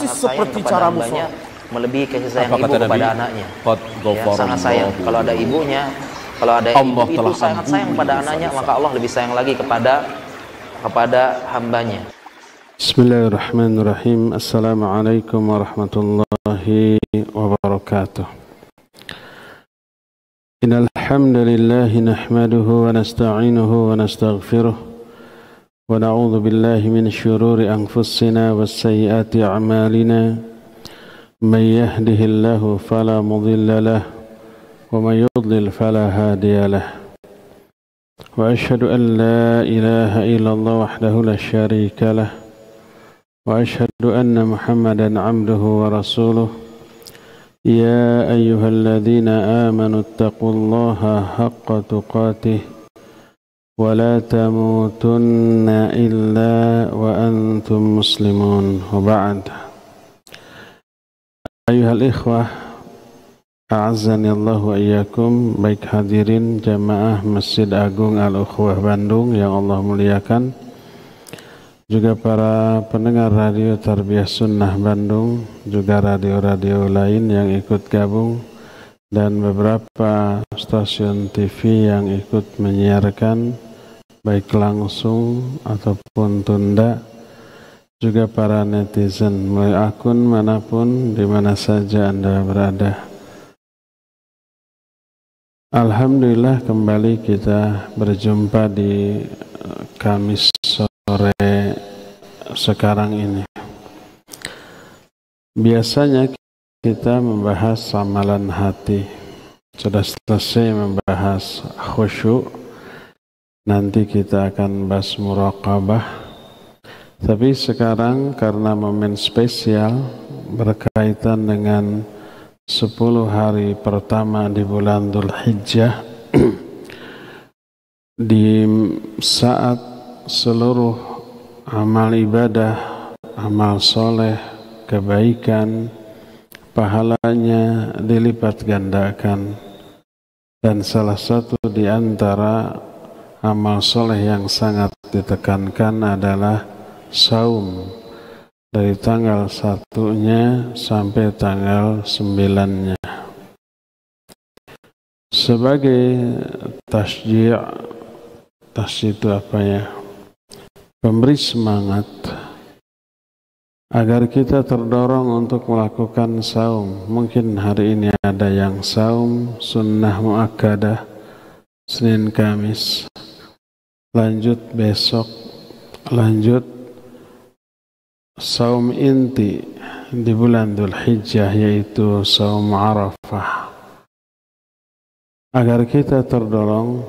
persis seperti kepada hambanya sholat. melebihi kasih sayang Apa ibu kata Nabi? kepada anaknya. Ya, sangat sayang. Kalau ada ibunya, kalau ada Allah ibu itu sangat sayang kepada anaknya, maka Allah lebih sayang lagi kepada kepada hambanya. Bismillahirrahmanirrahim Assalamualaikum warahmatullahi wabarakatuh Innal hamdalillah nahmaduhu wa nasta'inuhu wa nastaghfiruh ونعوذ بالله من شرور أنفسنا وسيئات أعمالنا. من يهده الله فلا مضل له ومن يضلل فلا هادي له. وأشهد أن لا إله إلا الله وحده لا شريك له وأشهد أن محمدا عبده ورسوله. يا أيها الذين آمنوا اتقوا الله حق تقاته. ولا تموتن إلا وأنتم مسلمون وبعد أيها الإخوة A'azzani Allah wa iyyakum baik hadirin jamaah Masjid Agung Al-Ukhwah Bandung yang Allah muliakan juga para pendengar radio Tarbiyah Sunnah Bandung juga radio-radio lain yang ikut gabung dan beberapa stasiun TV yang ikut menyiarkan baik langsung ataupun tunda juga para netizen melalui akun mana pun di mana saja Anda berada. Alhamdulillah kembali kita berjumpa di eh, Kamis sore sekarang ini. Biasanya kita membahas amalan hati. Sudah selesai membahas khusyuk. Nanti kita akan bahas muraqabah. Tapi sekarang karena momen spesial berkaitan dengan 10 hari pertama di bulan Dhul Hijjah di saat seluruh amal ibadah, amal soleh, kebaikan, pahalanya dilipat gandakan dan salah satu di antara amal soleh yang sangat ditekankan adalah saum dari tanggal satunya sampai tanggal sembilannya. Sebagai tasji' tasji' itu apa ya? Pemberi semangat agar kita terdorong untuk melakukan saum. Mungkin hari ini ada yang saum sunnah muakkadah Senin Kamis. Lanjut besok, lanjut. Saum inti di bulan Dhul Hijjah yaitu saum Arafah. Agar kita terdorong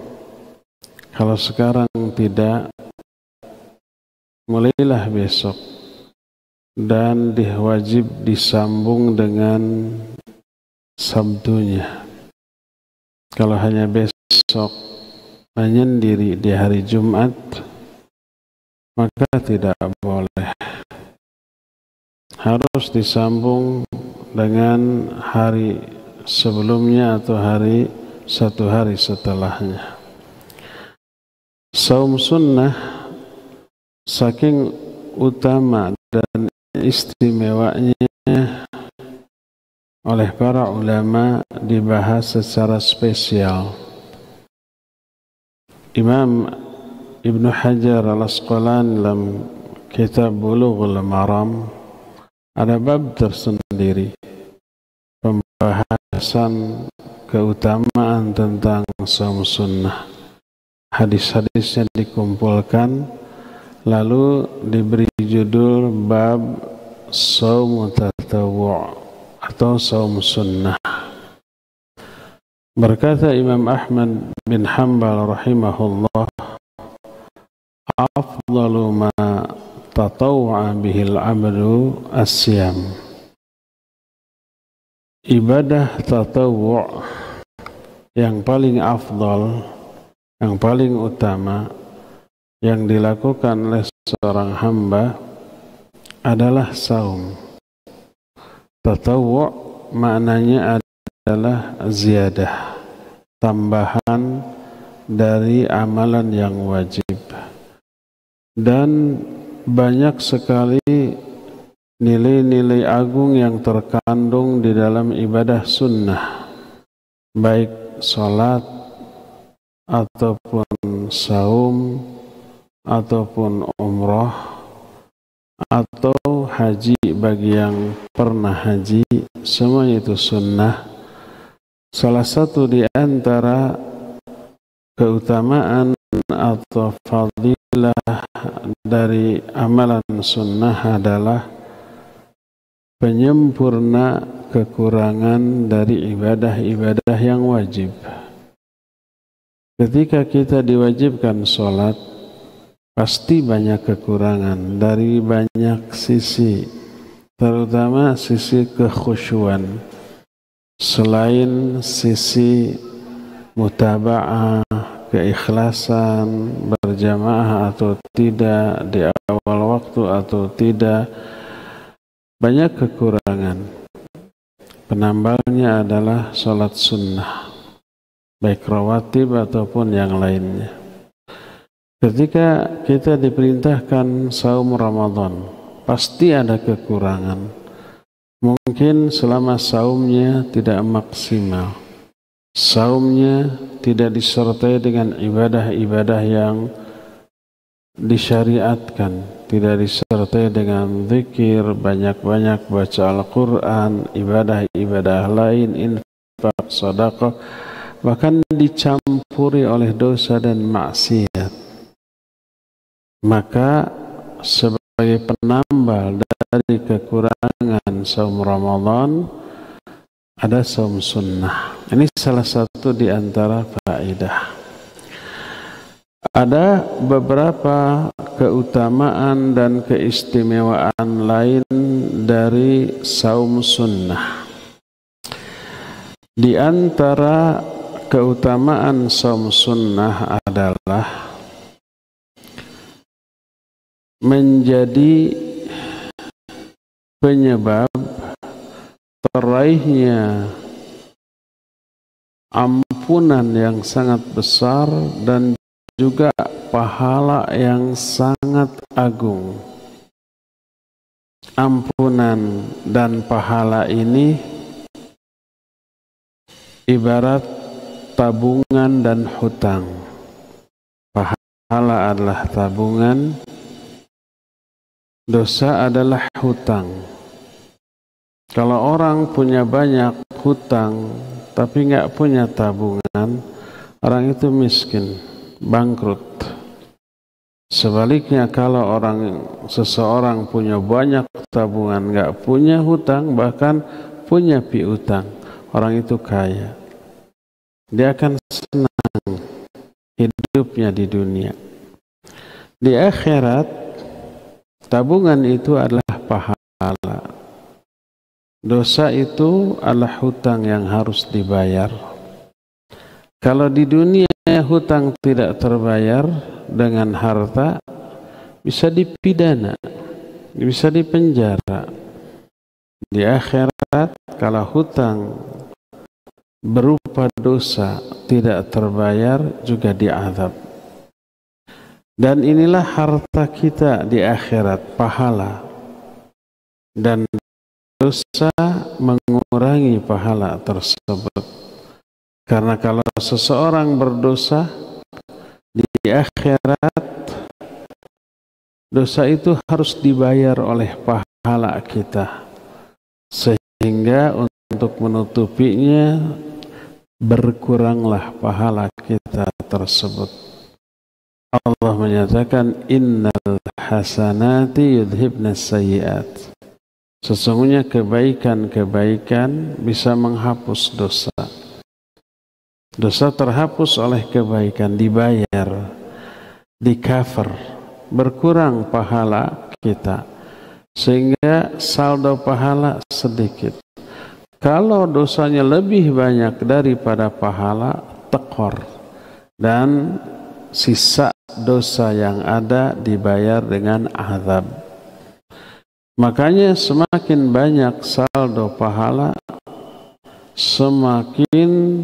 kalau sekarang tidak mulailah besok. Dan diwajib disambung dengan Sabtunya. Kalau hanya besok menyendiri di hari Jumat maka tidak boleh harus disambung dengan hari sebelumnya atau hari satu hari setelahnya. Saum sunnah saking utama dan istimewanya oleh para ulama dibahas secara spesial. Imam Ibn Hajar al-Asqalan dalam kitab Bulughul Maram ada bab tersendiri pembahasan keutamaan tentang saum sunnah. Hadis-hadisnya dikumpulkan lalu diberi judul bab saum tatawu' atau saum sunnah berkata Imam Ahmad bin Hanbal rahimahullah afdalu ma tatawwa bihil abdu asyam ibadah tatawwu yang paling afdal yang paling utama yang dilakukan oleh seorang hamba adalah saum. Tatawwu maknanya adalah ziyadah tambahan dari amalan yang wajib. Dan banyak sekali nilai-nilai agung yang terkandung di dalam ibadah sunnah baik sholat ataupun saum ataupun umroh atau haji bagi yang pernah haji semua itu sunnah salah satu di antara keutamaan atau fadilah dari amalan sunnah adalah penyempurna kekurangan dari ibadah-ibadah yang wajib. Ketika kita diwajibkan sholat, pasti banyak kekurangan dari banyak sisi, terutama sisi kekhusyuan. Selain sisi mutaba'ah, keikhlasan, berjamaah atau tidak, di awal waktu atau tidak, banyak kekurangan. Penambalnya adalah sholat sunnah, baik rawatib ataupun yang lainnya. Ketika kita diperintahkan saum Ramadan, pasti ada kekurangan. Mungkin selama saumnya tidak maksimal. Saumnya tidak disertai dengan ibadah-ibadah yang disyariatkan tidak disertai dengan zikir, banyak-banyak baca Al-Quran, ibadah-ibadah lain, infak, sedekah, bahkan dicampuri oleh dosa dan maksiat. Maka sebagai penambal dari kekurangan saum Ramadan ada saum sunnah. Ini salah satu di antara faedah. Ada beberapa keutamaan dan keistimewaan lain dari saum sunnah. Di antara keutamaan saum sunnah adalah menjadi penyebab teraihnya ampunan yang sangat besar dan juga pahala yang sangat agung. Ampunan dan pahala ini ibarat tabungan dan hutang. Pahala adalah tabungan, dosa adalah hutang. Kalau orang punya banyak hutang tapi nggak punya tabungan, orang itu miskin bangkrut. Sebaliknya kalau orang seseorang punya banyak tabungan, nggak punya hutang, bahkan punya piutang, orang itu kaya. Dia akan senang hidupnya di dunia. Di akhirat, tabungan itu adalah pahala. Dosa itu adalah hutang yang harus dibayar. Kalau di dunia hutang tidak terbayar dengan harta bisa dipidana, bisa dipenjara. Di akhirat kalau hutang berupa dosa tidak terbayar juga diazab. Dan inilah harta kita di akhirat, pahala. Dan dosa mengurangi pahala tersebut. Karena kalau seseorang berdosa di akhirat dosa itu harus dibayar oleh pahala kita. Sehingga untuk menutupinya berkuranglah pahala kita tersebut. Allah menyatakan innal hasanati yudhibna sayyiat. Sesungguhnya kebaikan-kebaikan bisa menghapus dosa. Dosa terhapus oleh kebaikan, dibayar, di cover, berkurang pahala kita. Sehingga saldo pahala sedikit. Kalau dosanya lebih banyak daripada pahala, tekor. Dan sisa dosa yang ada dibayar dengan azab. Makanya semakin banyak saldo pahala, semakin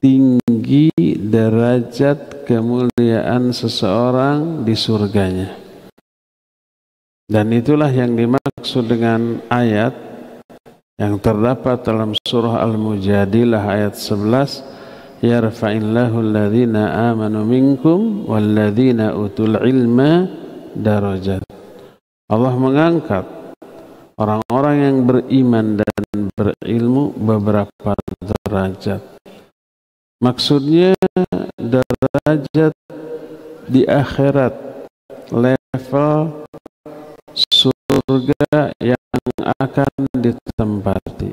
tinggi derajat kemuliaan seseorang di surganya. Dan itulah yang dimaksud dengan ayat yang terdapat dalam surah Al-Mujadilah ayat 11 yarfa'illahu alladhina amanu minkum walladhina utul ilma darajat Allah mengangkat orang-orang yang beriman dan berilmu beberapa derajat maksudnya derajat di akhirat level surga yang akan ditempati.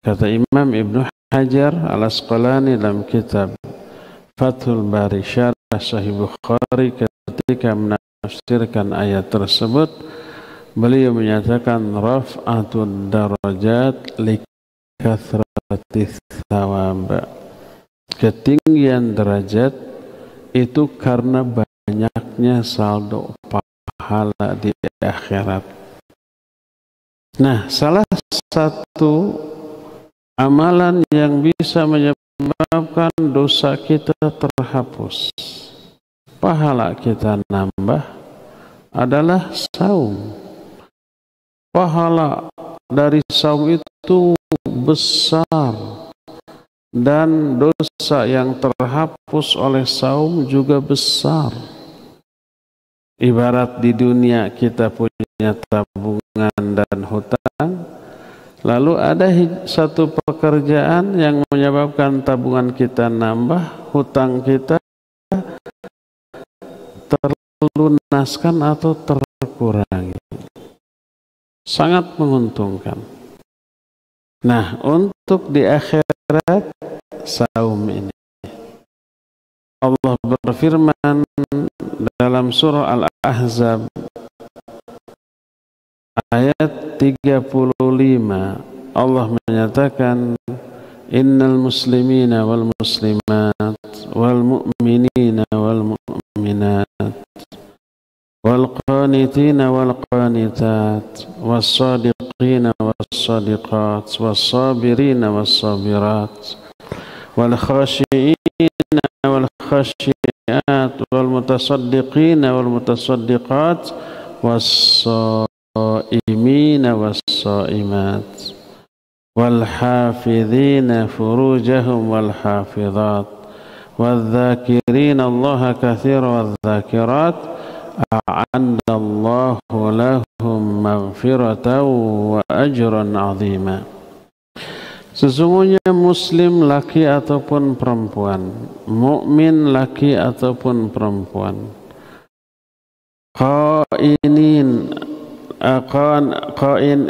Kata Imam Ibnu Hajar al-Asqalani dalam kitab Fathul Bari Syarah Sahih Bukhari ketika menafsirkan ayat tersebut beliau menyatakan raf'atud darajat li kathrati thawab. Ketinggian derajat itu karena banyaknya saldo pahala di akhirat. Nah, salah satu amalan yang bisa menyebabkan dosa kita terhapus, pahala kita nambah adalah saum. Pahala dari saum itu besar dan dosa yang terhapus oleh saum juga besar. Ibarat di dunia kita punya tabungan dan hutang, lalu ada satu pekerjaan yang menyebabkan tabungan kita nambah, hutang kita terlunaskan atau terkurangi. Sangat menguntungkan. Nah, untuk di akhirat saum ini Allah berfirman dalam surah Al-Ahzab ayat 35 Allah menyatakan innal muslimina wal muslimat wal mu'minina wal mu'minat wal qanitina wal qanitat was sadiqina was sadiqat was sabirina was sabirat wal khashiina wal khashiat wal mutasaddiqina wal mutasaddiqat was-saimina الصائمين والصائمات والحافظين فروجهم والحافظات والذاكرين الله كثير والذاكرات أعند الله لهم مغفرة وأجرا عظيما Sesungguhnya muslim laki ataupun perempuan, mukmin laki ataupun perempuan. Qainin qain qain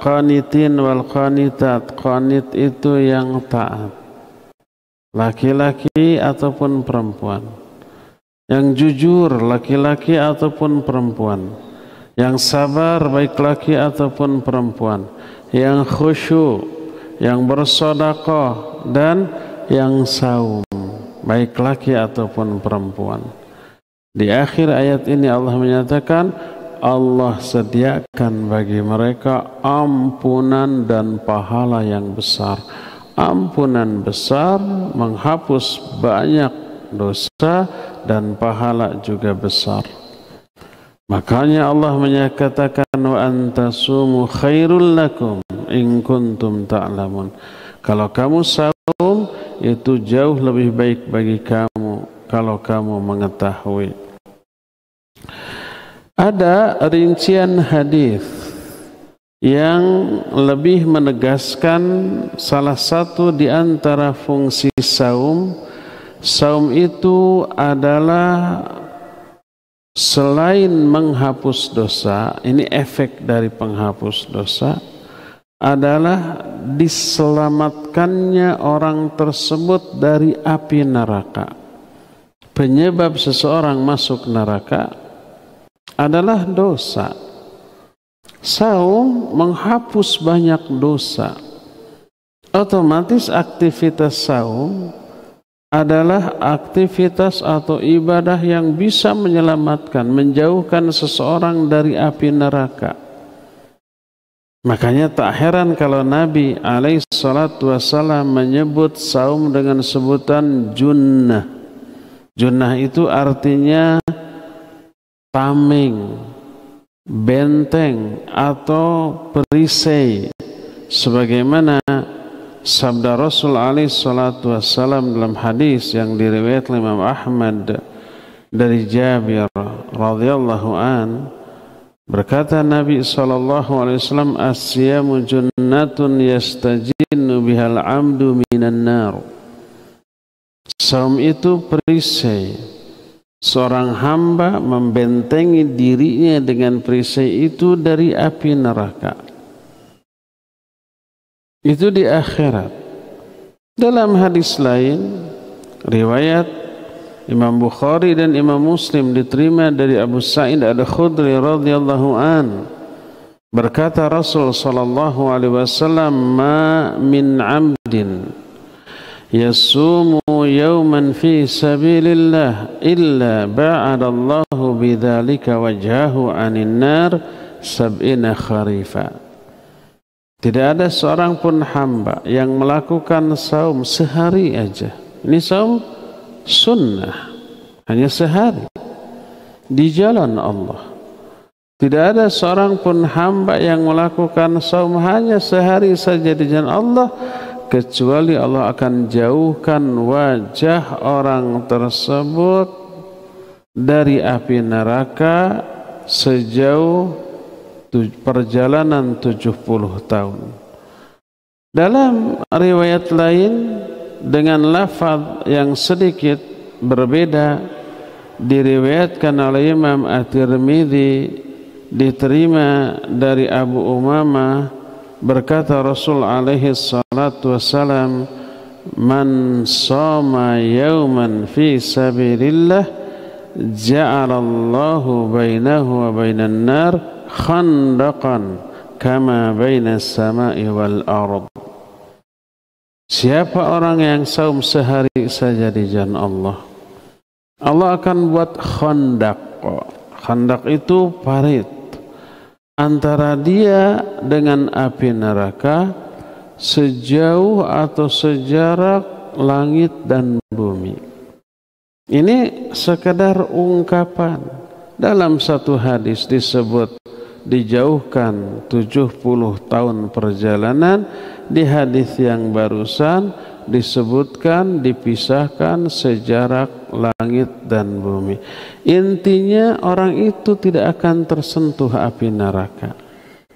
qanitin wal qanitat. Qanit itu yang taat. Laki-laki ataupun perempuan. Yang jujur laki-laki ataupun perempuan. Yang sabar baik laki ataupun perempuan. Yang khusyuk yang bersodakoh dan yang saum baik laki ataupun perempuan di akhir ayat ini Allah menyatakan Allah sediakan bagi mereka ampunan dan pahala yang besar ampunan besar menghapus banyak dosa dan pahala juga besar makanya Allah menyatakan wa antasumu khairul lakum in kuntum ta'lamun. Kalau kamu saum itu jauh lebih baik bagi kamu kalau kamu mengetahui. Ada rincian hadis yang lebih menegaskan salah satu di antara fungsi saum. Saum itu adalah selain menghapus dosa, ini efek dari penghapus dosa adalah diselamatkannya orang tersebut dari api neraka. Penyebab seseorang masuk neraka adalah dosa. Saum menghapus banyak dosa. Otomatis aktivitas saum adalah aktivitas atau ibadah yang bisa menyelamatkan, menjauhkan seseorang dari api neraka. Makanya tak heran kalau Nabi alaihi salatu wasallam menyebut saum dengan sebutan junnah. Junnah itu artinya tameng. benteng atau perisai sebagaimana sabda Rasul alaihi salatu wassalam dalam hadis yang diriwayatkan Imam Ahmad dari Jabir radhiyallahu an berkata Nabi sallallahu alaihi wasallam asyamu junnatun yastajinnu bihal amdu minan nar Saum itu perisai Seorang hamba membentengi dirinya dengan perisai itu dari api neraka. Itu di akhirat. Dalam hadis lain, riwayat Imam Bukhari dan Imam Muslim diterima dari Abu Sa'id Al-Khudri radhiyallahu an berkata Rasul sallallahu alaihi wasallam ma min 'abdin yasumu سبيل fi sabilillah illa الله بذلك وجهه عن nar سبعين خريفا tidak ada seorang pun hamba yang melakukan saum sehari aja. Ini saum sunnah. Hanya sehari. Di jalan Allah. Tidak ada seorang pun hamba yang melakukan saum hanya sehari saja di jalan Allah kecuali Allah akan jauhkan wajah orang tersebut dari api neraka sejauh perjalanan 70 tahun. Dalam riwayat lain dengan lafaz yang sedikit berbeda diriwayatkan oleh Imam At-Tirmidzi diterima dari Abu Umamah berkata Rasul alaihi salatu wassalam man sama yauman fi sabilillah ja'alallahu bainahu wa bainan nar khandaqan kama bainas sama'i wal ard. Siapa orang yang saum sehari saja di jalan Allah Allah akan buat khandak Khandak itu parit antara dia dengan api neraka sejauh atau sejarak langit dan bumi. Ini sekedar ungkapan. Dalam satu hadis disebut dijauhkan 70 tahun perjalanan di hadis yang barusan disebutkan dipisahkan sejarak langit dan bumi. Intinya orang itu tidak akan tersentuh api neraka.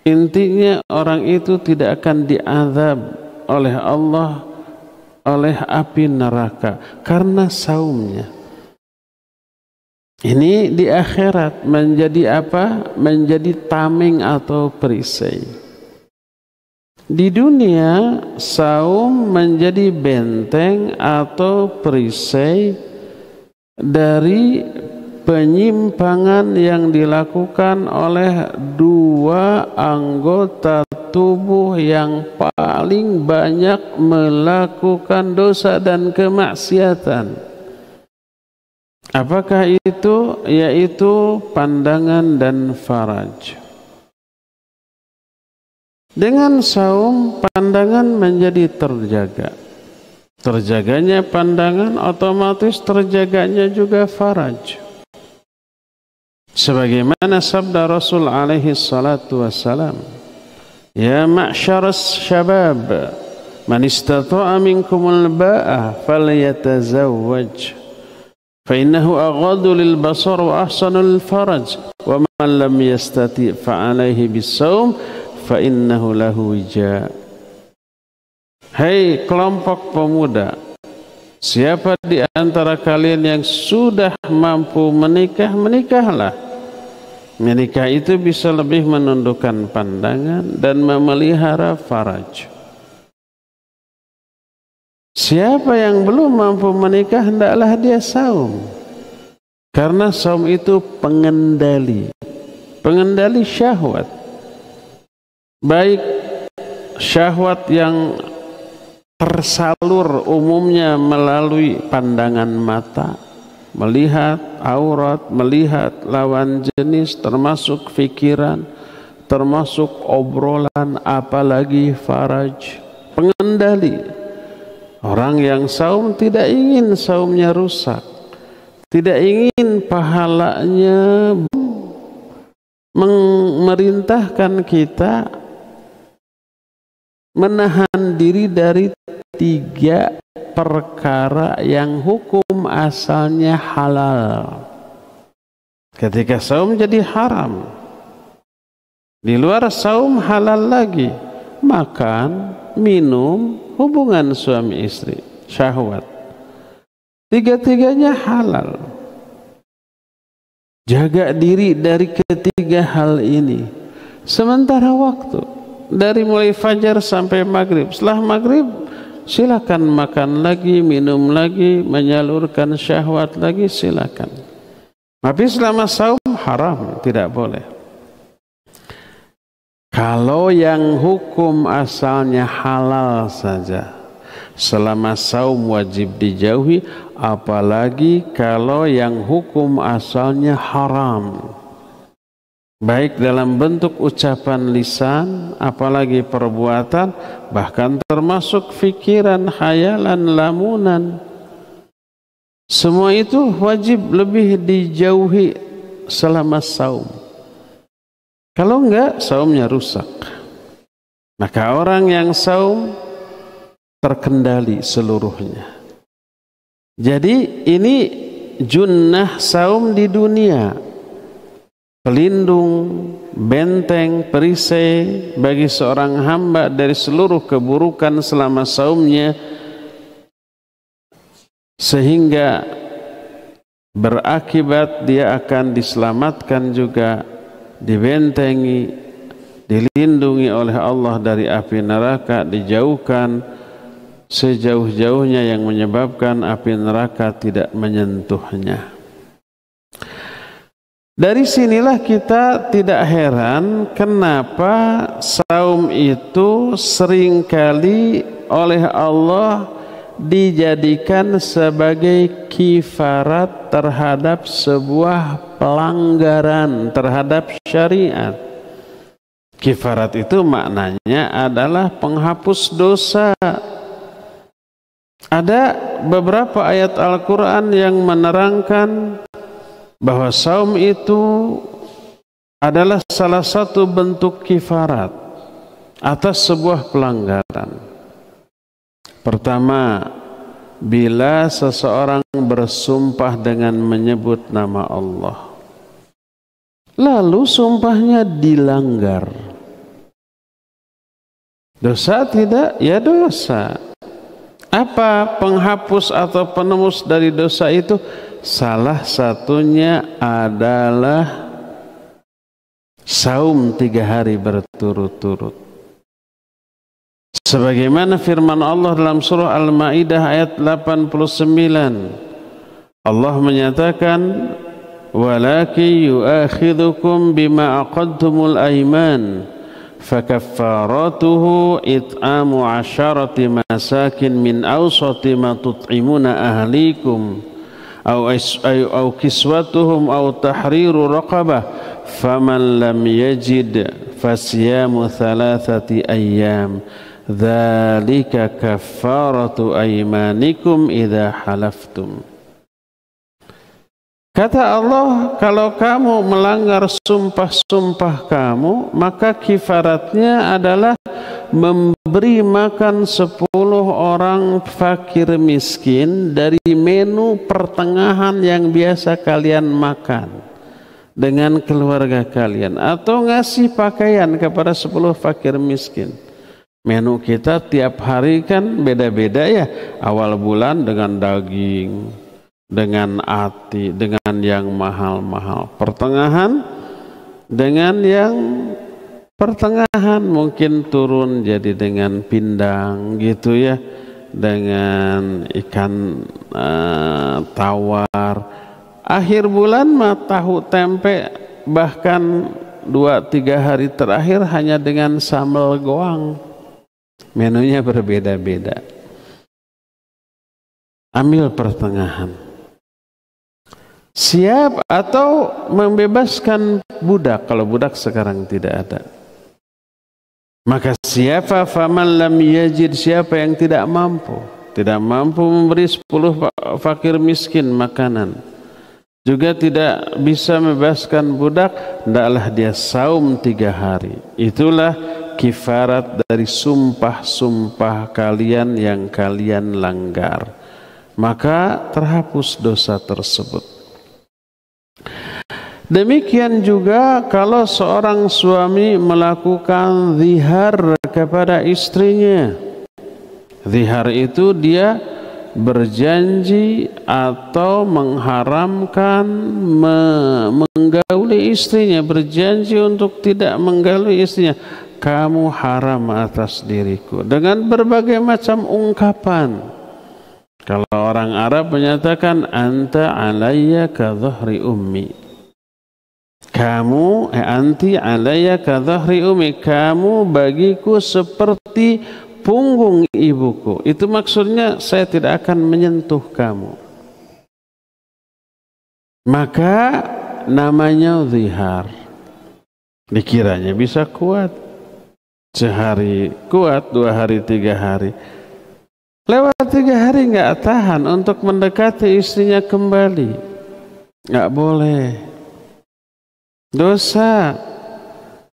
Intinya orang itu tidak akan diazab oleh Allah oleh api neraka karena saumnya. Ini di akhirat menjadi apa? Menjadi tameng atau perisai. Di dunia saum menjadi benteng atau perisai dari penyimpangan yang dilakukan oleh dua anggota tubuh yang paling banyak melakukan dosa dan kemaksiatan. Apakah itu? Yaitu pandangan dan faraj. Dengan saum pandangan menjadi terjaga. Terjaganya pandangan otomatis terjaganya juga faraj. Sebagaimana sabda Rasul alaihi salatu wassalam. Ya ma'syaras syabab man istata'a minkumul ba'ah falyatazawwaj. Fa innahu aghaddu lil basar wa ahsanul faraj wa man lam yastati' fa alaihi innahu lahu wija. Hei kelompok pemuda Siapa di antara kalian yang sudah mampu menikah Menikahlah. Menikah itu bisa lebih menundukkan pandangan Dan memelihara faraj. Siapa yang belum mampu menikah Hendaklah dia saum. Karena saum itu pengendali Pengendali syahwat baik syahwat yang tersalur umumnya melalui pandangan mata melihat aurat, melihat lawan jenis termasuk fikiran termasuk obrolan apalagi faraj pengendali. Orang yang saum tidak ingin saumnya rusak tidak ingin pahalanya memerintahkan kita menahan diri dari tiga perkara yang hukum asalnya halal. Ketika saum jadi haram. Di luar saum halal lagi. Makan, minum, hubungan suami istri, syahwat. Tiga-tiganya halal. Jaga diri dari ketiga hal ini. Sementara waktu dari mulai fajar sampai maghrib. Setelah maghrib silakan makan lagi, minum lagi, menyalurkan syahwat lagi silakan. Tapi selama saum haram, tidak boleh. Kalau yang hukum asalnya halal saja, selama saum wajib dijauhi, apalagi kalau yang hukum asalnya haram. Baik dalam bentuk ucapan lisan, apalagi perbuatan, bahkan termasuk fikiran, hayalan, lamunan. Semua itu wajib lebih dijauhi selama saum. Kalau enggak, saumnya rusak. Maka orang yang saum terkendali seluruhnya. Jadi ini junnah saum di dunia. Pelindung, benteng, perisai bagi seorang hamba dari seluruh keburukan selama saumnya sehingga berakibat dia akan diselamatkan juga dibentengi, dilindungi oleh Allah dari api neraka, dijauhkan sejauh-jauhnya yang menyebabkan api neraka tidak menyentuhnya. Dari sinilah kita tidak heran kenapa saum itu sering kali oleh Allah dijadikan sebagai kifarat terhadap sebuah pelanggaran terhadap syariat. Kifarat itu maknanya adalah penghapus dosa. Ada beberapa ayat Al-Quran yang menerangkan bahwa saum itu adalah salah satu bentuk kifarat atas sebuah pelanggaran. Pertama, bila seseorang bersumpah dengan menyebut nama Allah, lalu sumpahnya dilanggar. Dosa tidak? Ya dosa. Apa penghapus atau penembus dari dosa itu? Salah satunya adalah saum tiga hari berturut-turut. Sebagaimana firman Allah dalam surah Al-Maidah ayat 89. Allah menyatakan walakin yu'akhidhukum bima aqadtumul aiman fakaffaratuhu it'amu asharati masakin min awsati ma tut'imuna ahlikum أو أو كسوتهم أو تحرير رقبة فمن لم يجد فصيام ثلاثة أيام. ذلك كفارة أيمانكم إذا حلفتم. Kata Allah, kalau kamu melanggar sumpah-sumpah kamu, maka kifaratnya adalah memberi makan sepuluh orang fakir miskin dari menu pertengahan yang biasa kalian makan dengan keluarga kalian atau ngasih pakaian kepada sepuluh fakir miskin. Menu kita tiap hari kan beda-beda ya. Awal bulan dengan daging, dengan ati, dengan yang mahal-mahal. Pertengahan dengan yang pertengahan mungkin turun jadi dengan pindang gitu ya. Dengan ikan uh, tawar. Akhir bulan mah tahu tempe bahkan dua tiga hari terakhir hanya dengan sambal goang Menunya berbeda-beda. Ambil pertengahan. Siap atau membebaskan budak kalau budak sekarang tidak ada. Maka siapa faman lam yajid siapa yang tidak mampu, tidak mampu memberi sepuluh fakir miskin makanan. juga tidak bisa membebaskan budak, hendaklah dia saum tiga hari. Itulah kifarat dari sumpah-sumpah kalian yang kalian langgar. Maka terhapus dosa tersebut. Demikian juga kalau seorang suami melakukan zihar kepada istrinya. Zihar itu dia berjanji atau mengharamkan me menggauli istrinya berjanji untuk tidak menggauli istrinya. Kamu haram atas diriku. Dengan berbagai macam ungkapan. Kalau orang Arab menyatakan anta alayya ka ummi kamu eh, anti alayya ka dhahri ummi kamu bagiku seperti punggung ibuku. Itu maksudnya saya tidak akan menyentuh kamu. Maka namanya zihar. Dikiranya bisa kuat. Sehari kuat, dua hari, tiga hari. Lewat tiga hari nggak tahan untuk mendekati istrinya kembali. Nggak boleh. Dosa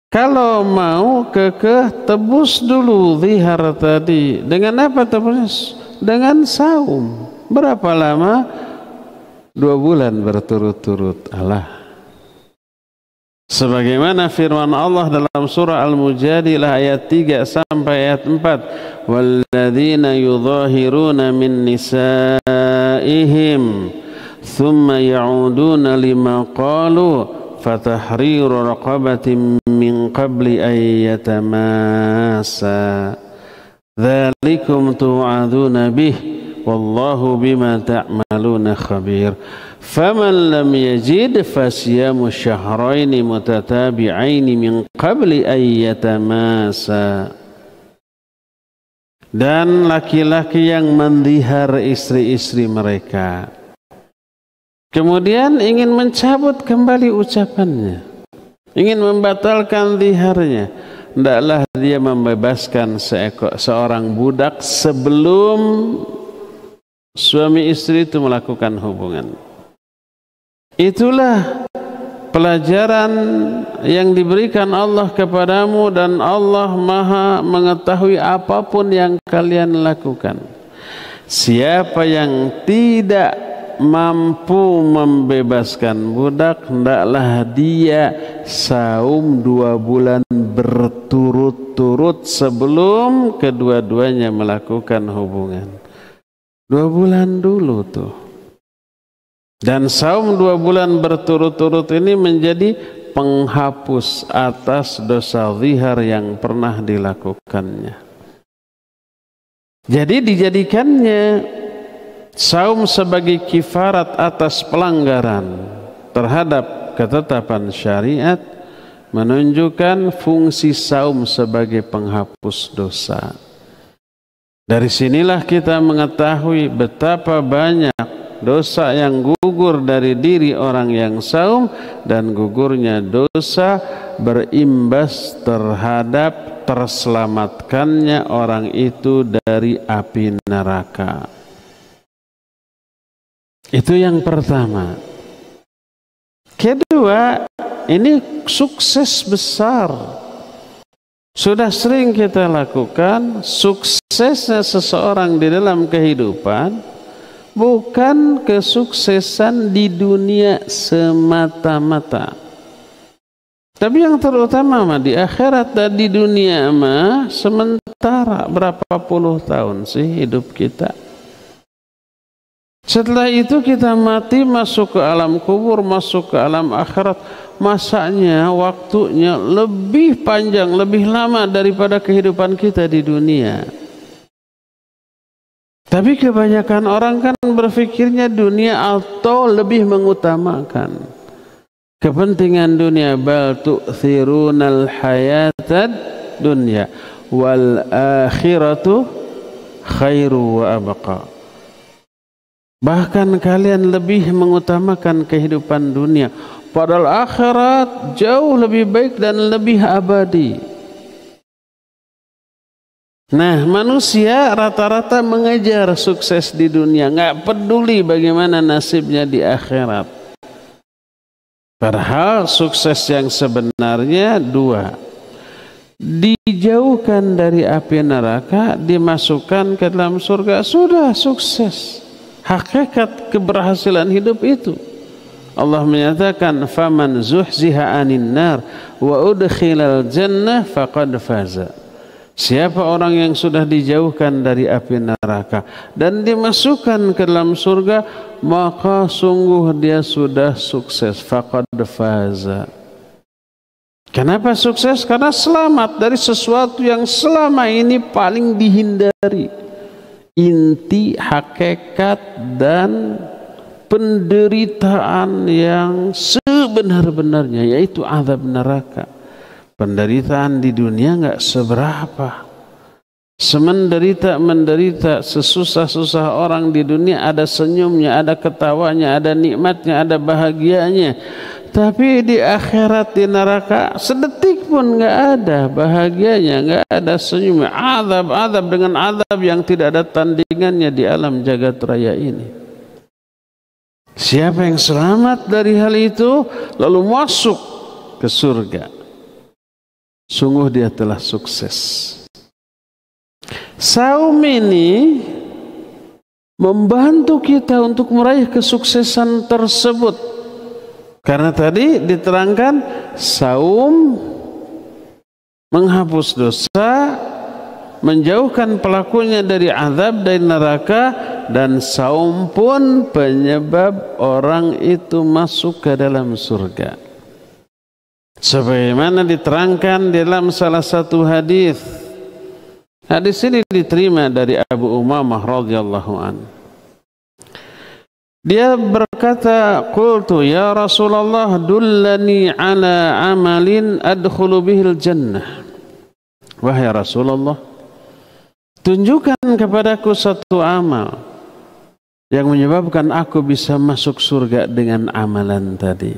kalau mau kekeh tebus dulu zihar tadi. Dengan apa tebus? Dengan saum. Berapa lama? Dua bulan berturut-turut. Allah. Sebagaimana firman Allah dalam surah Al-Mujadilah ayat 3 sampai ayat 4. Walladzina yudhahiruna min nisaihim thumma ya'uduna lima qalu فتحرير رقبة من قبل أن يتماسا ذلكم توعدون به والله بما تعملون خبير فمن لم يجد فصيام شهرين متتابعين من قبل أن يتماسا dan laki-laki yang mendihar istri-istri mereka Kemudian ingin mencabut kembali ucapannya. Ingin membatalkan diharnya. Tidaklah dia membebaskan seekor, seorang budak sebelum suami istri itu melakukan hubungan. Itulah pelajaran yang diberikan Allah kepadamu dan Allah maha mengetahui apa pun yang kalian lakukan. Siapa yang tidak mampu membebaskan budak hendaklah dia saum dua bulan berturut-turut sebelum kedua-duanya melakukan hubungan. Dua bulan dulu tuh. Dan saum dua bulan berturut-turut ini menjadi penghapus atas dosa zihar yang pernah dilakukannya. Jadi dijadikannya Saum sebagai kifarat atas pelanggaran terhadap ketetapan syariat menunjukkan fungsi saum sebagai penghapus dosa. Dari sinilah kita mengetahui betapa banyak dosa yang gugur dari diri orang yang saum dan gugurnya dosa berimbas terhadap terselamatkannya orang itu dari api neraka. Itu yang pertama. Kedua, ini sukses besar. Sudah sering kita lakukan suksesnya seseorang di dalam kehidupan bukan kesuksesan di dunia semata-mata. Tapi yang terutama mah di akhirat dan di dunia mah sementara berapa puluh tahun sih hidup kita? Setelah itu kita mati masuk ke alam kubur, masuk ke alam akhirat. Masanya, waktunya lebih panjang, lebih lama daripada kehidupan kita di dunia. Tapi kebanyakan orang kan berpikirnya dunia atau lebih mengutamakan kepentingan dunia bal tu'thirunal hayatad dunya wal akhiratu khairu wa abqa Bahkan kalian lebih mengutamakan kehidupan dunia. Padahal akhirat jauh lebih baik dan lebih abadi. Nah manusia rata-rata mengejar sukses di dunia. nggak peduli bagaimana nasibnya di akhirat. Padahal sukses yang sebenarnya dua. Dijauhkan dari api neraka, dimasukkan ke dalam surga, sudah sukses. Hakikat keberhasilan hidup itu. Allah menyatakan faman zuhziha anin nar wa udkhilal jannah faqad faza. Siapa orang yang sudah dijauhkan dari api neraka dan dimasukkan ke dalam surga, maka sungguh dia sudah sukses. Faqad faza. Kenapa sukses? Karena selamat dari sesuatu yang selama ini paling dihindari. Inti, hakikat, dan penderitaan yang sebenar-benarnya, yaitu azab neraka. Penderitaan di dunia nggak seberapa. Semenderita menderita sesusah-susah orang di dunia ada senyumnya ada ketawanya ada nikmatnya ada bahagianya. Tapi di akhirat di neraka sedetik pun nggak ada bahagianya nggak ada senyumnya azab azab dengan azab yang tidak ada tandingannya di alam jagat raya ini Siapa yang selamat dari hal itu lalu masuk ke surga sungguh dia telah sukses. Saum ini membantu kita untuk meraih kesuksesan tersebut. Karena tadi diterangkan saum menghapus dosa, menjauhkan pelakunya dari azab dari neraka dan saum pun penyebab orang itu masuk ke dalam surga. Sebagaimana diterangkan dalam salah satu hadis. Hadis ini diterima dari Abu Umamah radhiyallahu an. Dia berkata, "Qultu ya Rasulullah, dullani ala amalin adkhulu bihil jannah." Wahai Rasulullah, tunjukkan kepadaku satu amal yang menyebabkan aku bisa masuk surga dengan amalan tadi.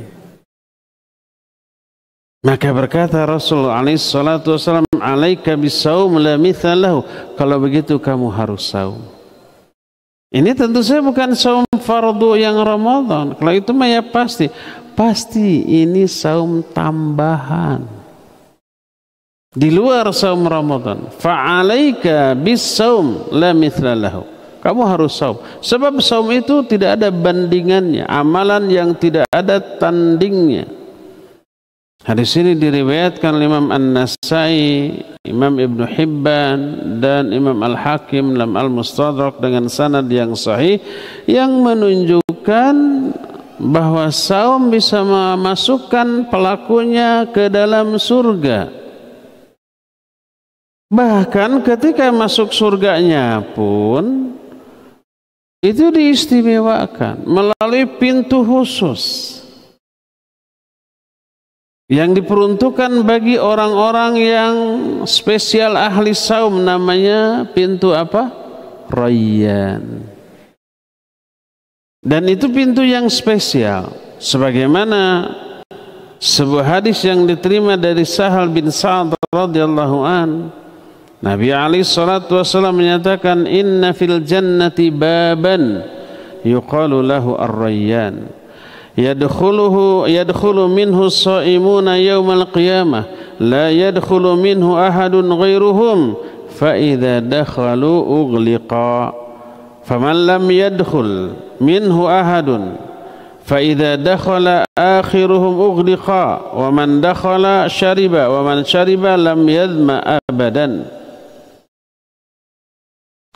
Maka berkata Rasul alaihi salatu wasallam, "Alaika la mithalahu." Kalau begitu kamu harus saum. Ini tentu saja bukan saum fardu yang Ramadan. Kalau itu mah ya pasti. Pasti ini saum tambahan. Di luar saum Ramadan. Fa'alaika bisawm la mithalahu. Kamu harus saum. Sebab saum itu tidak ada bandingannya. Amalan yang tidak ada tandingnya. Hadis ini diriwayatkan oleh Imam An-Nasai, Imam Ibn Hibban dan Imam Al-Hakim dalam Al-Mustadrak dengan sanad yang sahih yang menunjukkan bahwa saum bisa memasukkan pelakunya ke dalam surga. Bahkan ketika masuk surganya pun itu diistimewakan melalui pintu khusus yang diperuntukkan bagi orang-orang yang spesial ahli saum namanya pintu apa? Rayyan. Dan itu pintu yang spesial sebagaimana sebuah hadis yang diterima dari Sahal bin Sa'ad radhiyallahu an Nabi Ali salatu wasallam menyatakan inna fil jannati baban yuqalu lahu ar-rayyan yadkhuluhu yadkhulu minhu as-saimuna yaumal qiyamah la yadkhulu minhu ahadun ghairuhum fa idza dakhalu ughliqa faman lam yadkhul minhu ahadun fa idza dakhala akhiruhum ughliqa wa man dakhala shariba wa man shariba lam yadma abadan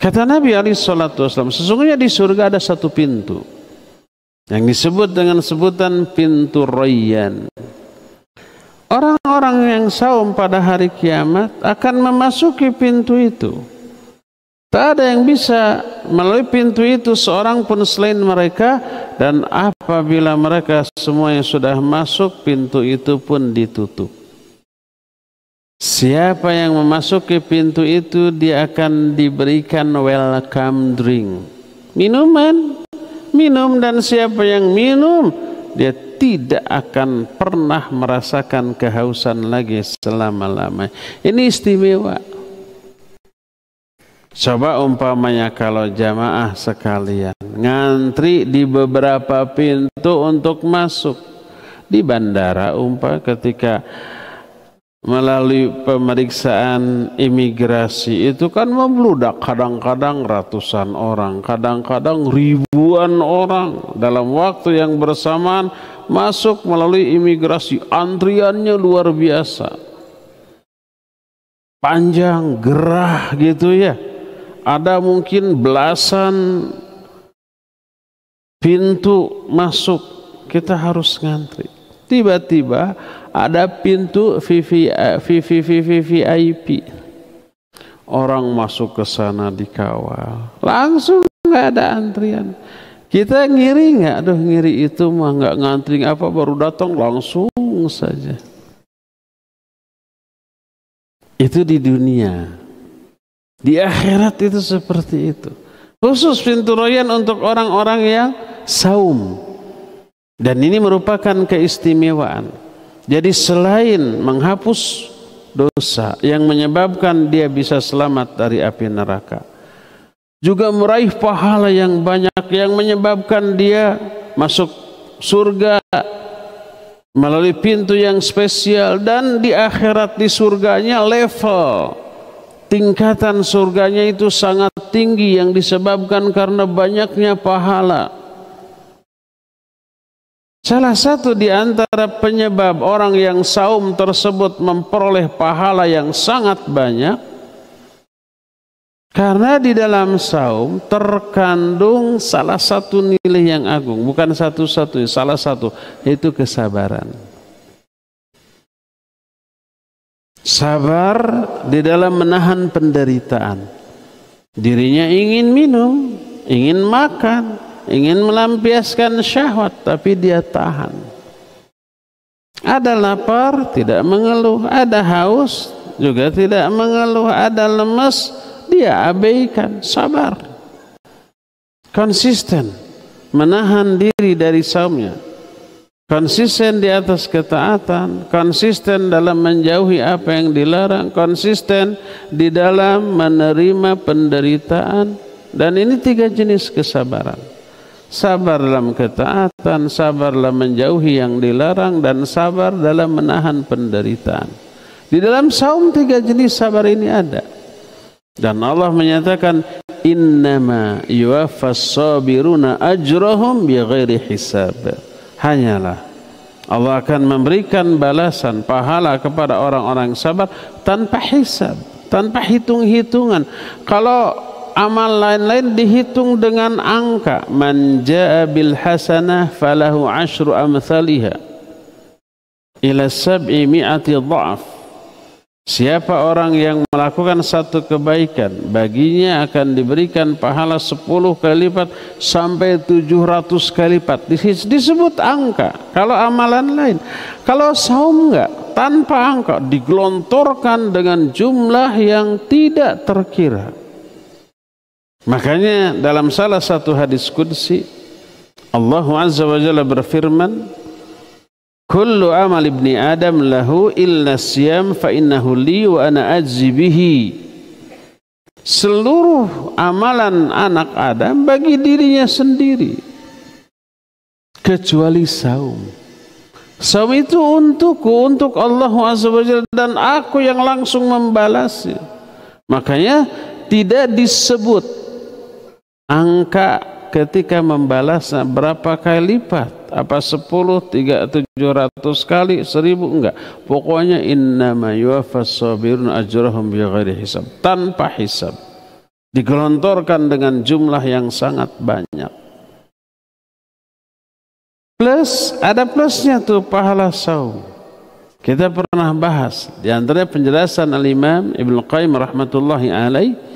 Kata Nabi alaihi salatu wasallam sesungguhnya di surga ada satu pintu yang disebut dengan sebutan pintu Rayyan. Orang-orang yang saum pada hari kiamat akan memasuki pintu itu. Tak ada yang bisa melalui pintu itu seorang pun selain mereka dan apabila mereka semua yang sudah masuk pintu itu pun ditutup. Siapa yang memasuki pintu itu dia akan diberikan welcome drink. Minuman minum dan siapa yang minum dia tidak akan pernah merasakan kehausan lagi selama-lamanya. Ini istimewa. Coba umpamanya kalau jamaah sekalian ngantri di beberapa pintu untuk masuk di bandara umpah ketika melalui pemeriksaan imigrasi itu kan membludak. Kadang-kadang ratusan orang, kadang-kadang ribuan orang. Dalam waktu yang bersamaan masuk melalui imigrasi. Antriannya luar biasa. Panjang gerah gitu ya. Ada mungkin belasan pintu masuk. Kita harus ngantri. Tiba-tiba ada pintu VIP orang masuk ke sana dikawal. Langsung nggak ada antrian. Kita ngiri nggak? Aduh ngiri itu mah nggak ngantri apa baru datang langsung saja. Itu di dunia. Di akhirat itu seperti itu. Khusus pintu royan untuk orang-orang yang saum. Dan ini merupakan keistimewaan jadi selain menghapus dosa yang menyebabkan dia bisa selamat dari api neraka, juga meraih pahala yang banyak yang menyebabkan dia masuk surga melalui pintu yang spesial dan di akhirat di surganya level tingkatan surganya itu sangat tinggi yang disebabkan karena banyaknya pahala Salah satu di antara penyebab orang yang saum tersebut memperoleh pahala yang sangat banyak karena di dalam saum terkandung salah satu nilai yang agung, bukan satu-satu, salah satu yaitu kesabaran. Sabar di dalam menahan penderitaan. Dirinya ingin minum, ingin makan, ingin melampiaskan syahwat tapi dia tahan. Ada lapar tidak mengeluh. Ada haus juga tidak mengeluh. Ada lemes dia abaikan. Sabar. Konsisten menahan diri dari saumnya. Konsisten di atas ketaatan. Konsisten dalam menjauhi apa yang dilarang. Konsisten di dalam menerima penderitaan. Dan ini tiga jenis kesabaran sabar dalam ketaatan, sabar dalam menjauhi yang dilarang dan sabar dalam menahan penderitaan. Di dalam saum tiga jenis sabar ini ada. Dan Allah menyatakan innama yuwaffas sabiruna ajrahum bighairi hisab. Hanyalah Allah akan memberikan balasan pahala kepada orang-orang sabar tanpa hisab, tanpa hitung-hitungan. Kalau amal lain-lain dihitung dengan angka. Man jaa bil hasanah falahu ashru amthaliha. Ila sab'i mi'ati Siapa orang yang melakukan satu kebaikan baginya akan diberikan pahala 10 kali lipat sampai 700 kali lipat. Disebut angka kalau amalan lain. Kalau saum enggak tanpa angka digelontorkan dengan jumlah yang tidak terkira Makanya dalam salah satu hadis kudsi Allah Azza wa Jalla berfirman Kullu amal ibni Adam lahu illa siyam fa innahu li wa ana ajzi bihi Seluruh amalan anak Adam bagi dirinya sendiri kecuali saum. Saum itu untukku, untuk Allah Azza dan aku yang langsung membalasnya. Makanya tidak disebut angka ketika membalasnya berapa kali lipat? Apa 10 3 700 kali 1000 enggak. Pokoknya innama yuwaffas ajrahum bighairi hisab. Tanpa hisab. Digelontorkan dengan jumlah yang sangat banyak. Plus ada plusnya tuh pahala saum. Kita pernah bahas. Di antara penjelasan al-Imam Ibnu Qayyim rahmatullahi alaihi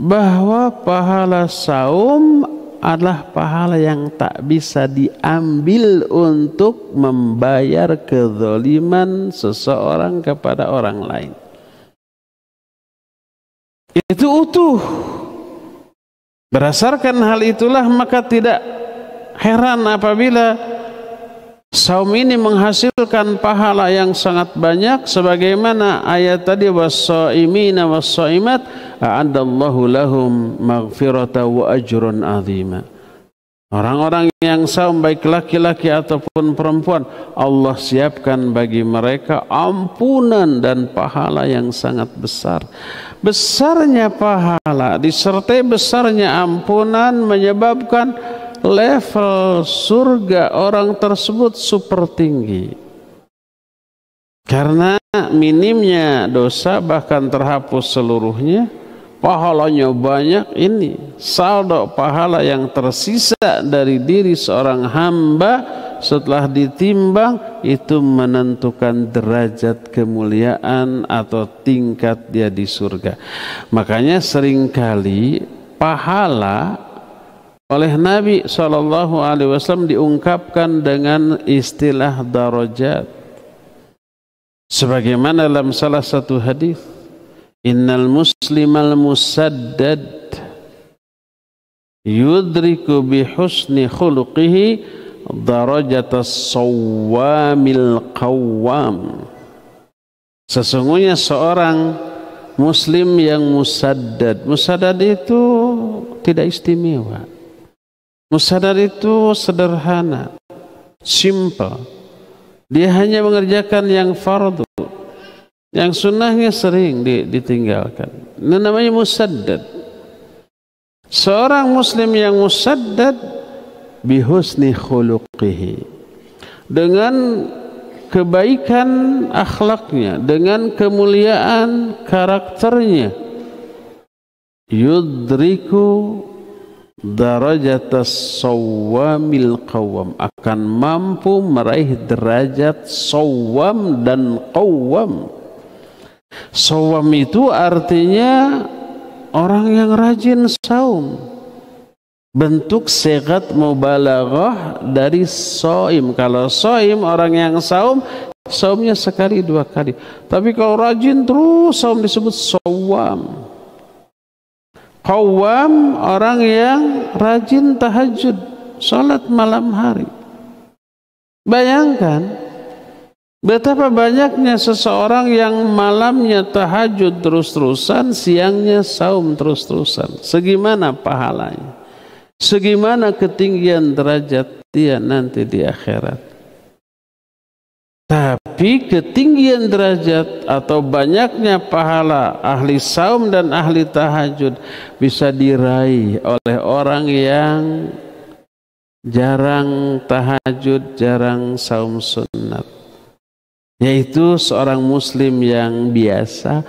bahwa pahala saum adalah pahala yang tak bisa diambil untuk membayar kezaliman seseorang kepada orang lain. Itu utuh. Berdasarkan hal itulah maka tidak heran apabila Saum ini menghasilkan pahala yang sangat banyak sebagaimana ayat tadi was-shaimina was-shaimat a'adallahu lahum maghfirata wa ajrun azima. Orang-orang yang saum baik laki-laki ataupun perempuan Allah siapkan bagi mereka ampunan dan pahala yang sangat besar. Besarnya pahala disertai besarnya ampunan menyebabkan level surga orang tersebut super tinggi. Karena minimnya dosa bahkan terhapus seluruhnya pahalanya banyak ini saldo pahala yang tersisa dari diri seorang hamba setelah ditimbang itu menentukan derajat kemuliaan atau tingkat dia di surga makanya sering kali pahala oleh Nabi Shallallahu Alaihi Wasallam diungkapkan dengan istilah darajat. Sebagaimana dalam salah satu hadis Innal muslimal musaddad yudriku bi husni khuluqihi darajata sawamil qawwam. Sesungguhnya seorang muslim yang musaddad. Musaddad itu tidak istimewa Musaddad itu sederhana Simple Dia hanya mengerjakan yang fardu yang sunnahnya sering ditinggalkan. Ini namanya musaddad. Seorang muslim yang musaddad bihusni khuluqihi. Dengan kebaikan akhlaknya, dengan kemuliaan karakternya. Yudriku darajatas sawamil qawam akan mampu meraih derajat sawam dan qawam Sawam itu artinya orang yang rajin saum. Bentuk segat mubalaghah dari soim. Kalau soim orang yang saum, saumnya sekali dua kali. Tapi kalau rajin terus saum disebut sawam. Qawam orang yang rajin tahajud, salat malam hari. Bayangkan Betapa banyaknya seseorang yang malamnya tahajud terus-terusan, siangnya saum terus-terusan. Segimana pahalanya? Segimana ketinggian derajat dia nanti di akhirat? Tapi ketinggian derajat atau banyaknya pahala ahli saum dan ahli tahajud bisa diraih oleh orang yang jarang tahajud, jarang saum sunnat yaitu seorang muslim yang biasa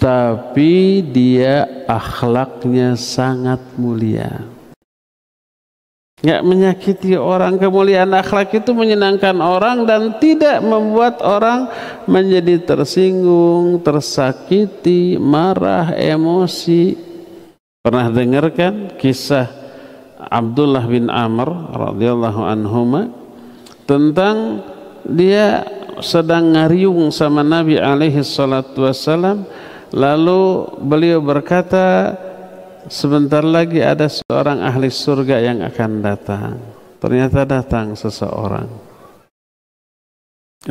tapi dia akhlaknya sangat mulia nggak menyakiti orang. Kemuliaan akhlak itu menyenangkan orang dan tidak membuat orang menjadi tersinggung tersakiti marah emosi. Pernah dengarkan kisah Abdullah bin Amr radhiyallahu anhuma? Tentang dia sedang ngariung sama Nabi alaihi salatu wassalam. Lalu beliau berkata sebentar lagi ada seorang ahli surga yang akan datang. Ternyata datang seseorang.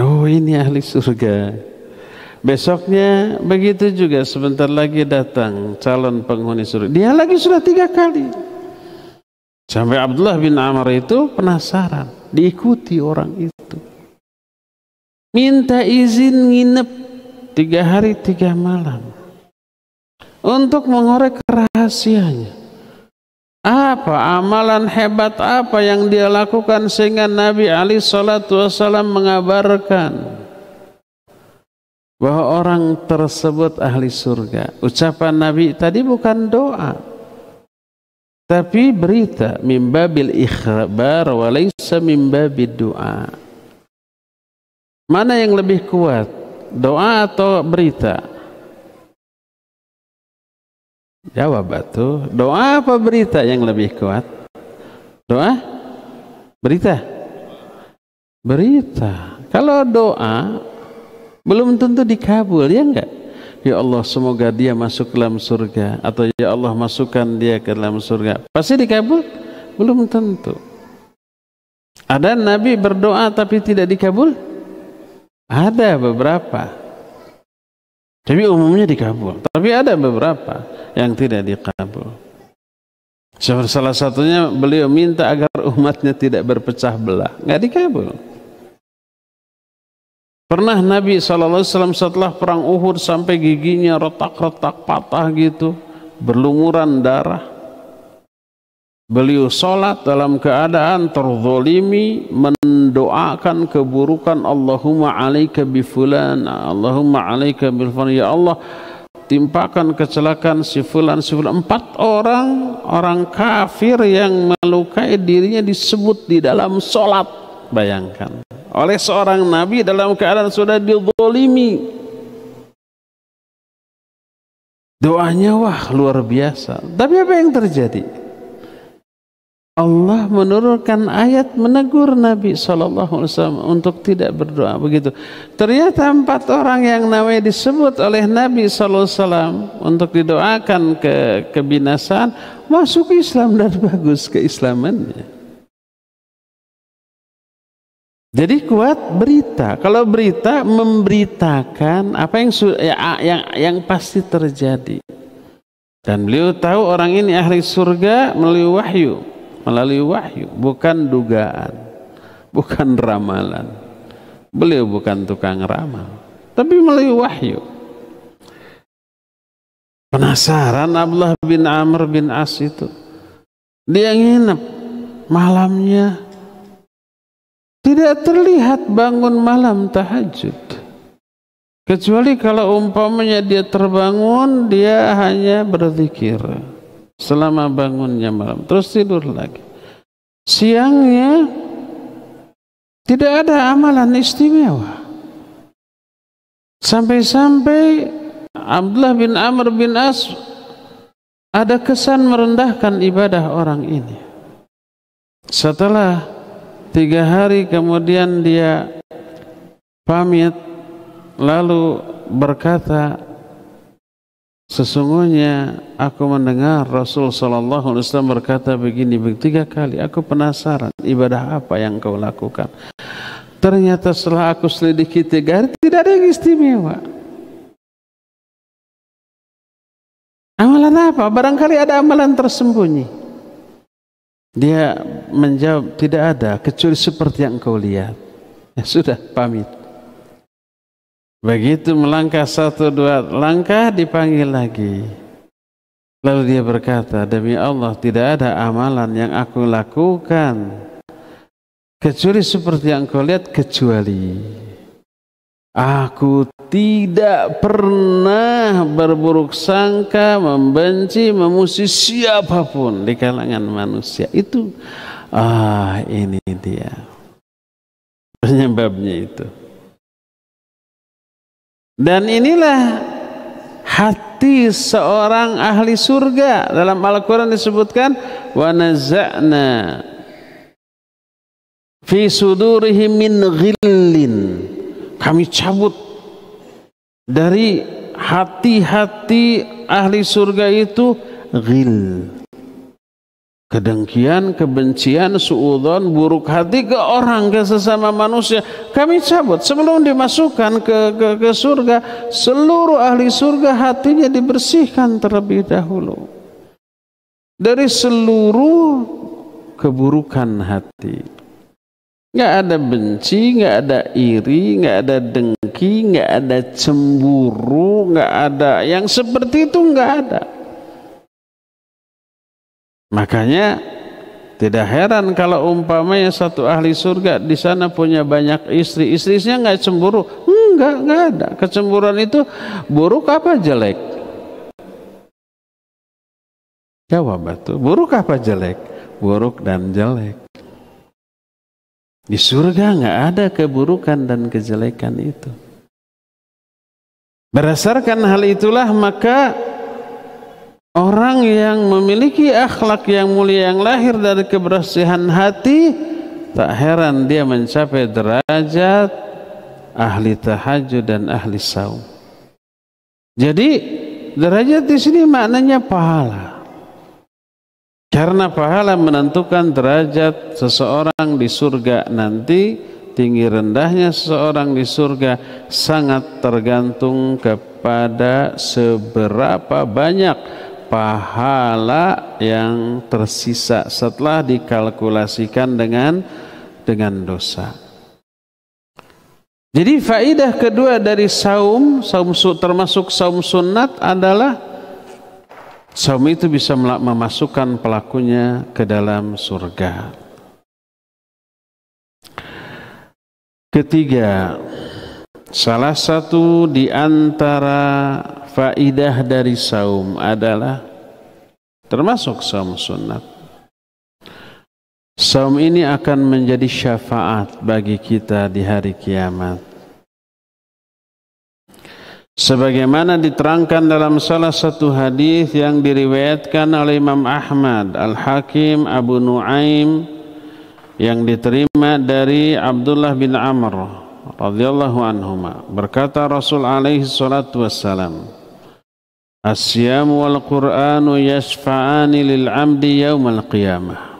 Oh ini ahli surga. Besoknya begitu juga sebentar lagi datang calon penghuni surga. Dia lagi sudah tiga kali. Sampai Abdullah bin Amr itu penasaran diikuti orang itu. Minta izin nginep tiga hari tiga malam untuk mengorek rahasianya apa amalan hebat apa yang dia lakukan sehingga Nabi Ali Shallallahu Wasallam mengabarkan bahwa orang tersebut ahli surga. Ucapan Nabi tadi bukan doa, tapi berita mimbabil ikhbar walaysa mimbabil doa. Mana yang lebih kuat? Doa atau berita? Jawab batu. Doa apa berita yang lebih kuat? Doa? Berita? Berita. Kalau doa belum tentu dikabul, ya enggak? Ya Allah semoga dia masuk ke dalam surga atau ya Allah masukkan dia ke dalam surga. Pasti dikabul? Belum tentu. Ada nabi berdoa tapi tidak dikabul? Ada beberapa. Tapi umumnya dikabul. Tapi ada beberapa yang tidak dikabul. Salah satunya beliau minta agar umatnya tidak berpecah belah. Nggak dikabul. Pernah Nabi SAW setelah perang Uhud sampai giginya retak-retak patah gitu. Berlumuran darah. Beliau sholat dalam keadaan terzolimi mendoakan keburukan Allahumma alaika bifulan Allahumma alaika bifulan ya Allah timpakan kecelakaan si fulan si fulan empat orang orang kafir yang melukai dirinya disebut di dalam solat bayangkan. Oleh seorang nabi dalam keadaan sudah dizolimi. Doanya wah luar biasa. Tapi apa yang terjadi Allah menurunkan ayat menegur Nabi SAW untuk tidak berdoa begitu. Ternyata empat orang yang namanya disebut oleh Nabi SAW untuk didoakan ke kebinasaan masuk Islam dan bagus keislamannya. Jadi kuat berita. Kalau berita memberitakan apa yang ya, yang yang pasti terjadi. Dan beliau tahu orang ini ahli surga melalui wahyu melalui wahyu, bukan dugaan, bukan ramalan. Beliau bukan tukang ramal, tapi melalui wahyu. Penasaran Abdullah bin Amr bin As itu. Dia nginep malamnya. Tidak terlihat bangun malam tahajud. Kecuali kalau umpamanya dia terbangun, dia hanya berzikir selama bangunnya malam. Terus tidur lagi. Siangnya tidak ada amalan istimewa. Sampai-sampai Abdullah bin Amr bin As ada kesan merendahkan ibadah orang ini. Setelah tiga hari kemudian dia pamit lalu berkata Sesungguhnya aku mendengar Rasul Sallallahu Alaihi Wasallam berkata begini tiga kali. Aku penasaran ibadah apa yang kau lakukan. Ternyata setelah aku selidiki tiga hari tidak ada yang istimewa. Amalan apa? Barangkali ada amalan tersembunyi. Dia menjawab tidak ada kecuali seperti yang kau lihat. Ya sudah pamit. Begitu melangkah satu dua langkah dipanggil lagi. Lalu dia berkata, demi Allah tidak ada amalan yang aku lakukan kecuali seperti yang kau lihat kecuali aku tidak pernah berburuk sangka, membenci, memusuhi siapa pun di kalangan manusia. Itu ah ini dia penyebabnya itu. Dan inilah hati seorang ahli surga. Dalam Al-Quran disebutkan naza'na fi sudurihim min ghillin. Kami cabut dari hati-hati ahli surga itu ghil kedengkian, kebencian, suudon, buruk hati ke orang, ke sesama manusia. Kami cabut sebelum dimasukkan ke, ke, ke surga. Seluruh ahli surga hatinya dibersihkan terlebih dahulu. Dari seluruh keburukan hati. Nggak ada benci, nggak ada iri, nggak ada dengki, nggak ada cemburu, nggak ada yang seperti itu nggak ada. Makanya tidak heran kalau umpamanya satu ahli surga di sana punya banyak istri, istrinya nggak cemburu, enggak, enggak ada. Kecemburuan itu buruk apa jelek? Jawab batu, buruk apa jelek? Buruk dan jelek. Di surga nggak ada keburukan dan kejelekan itu. Berdasarkan hal itulah maka Orang yang memiliki akhlak yang mulia yang lahir dari kebersihan hati tak heran dia mencapai derajat ahli tahajud dan ahli saum. Jadi derajat di sini maknanya pahala. Karena pahala menentukan derajat seseorang di surga nanti, tinggi rendahnya seseorang di surga sangat tergantung kepada seberapa banyak pahala yang tersisa setelah dikalkulasikan dengan dengan dosa. Jadi faidah kedua dari saum, saum termasuk saum sunat adalah saum itu bisa memasukkan pelakunya ke dalam surga. Ketiga, salah satu di antara faidah dari saum adalah termasuk saum sunat. Saum ini akan menjadi syafaat bagi kita di hari kiamat. Sebagaimana diterangkan dalam salah satu hadis yang diriwayatkan oleh Imam Ahmad, Al-Hakim, Abu Nuaim, yang diterima dari Abdullah bin Amr radhiyallahu anhuma berkata Rasul alaihi salatu wassalam Asyam wal Qur'anu yashfa'ani lil 'amdi yaumal qiyamah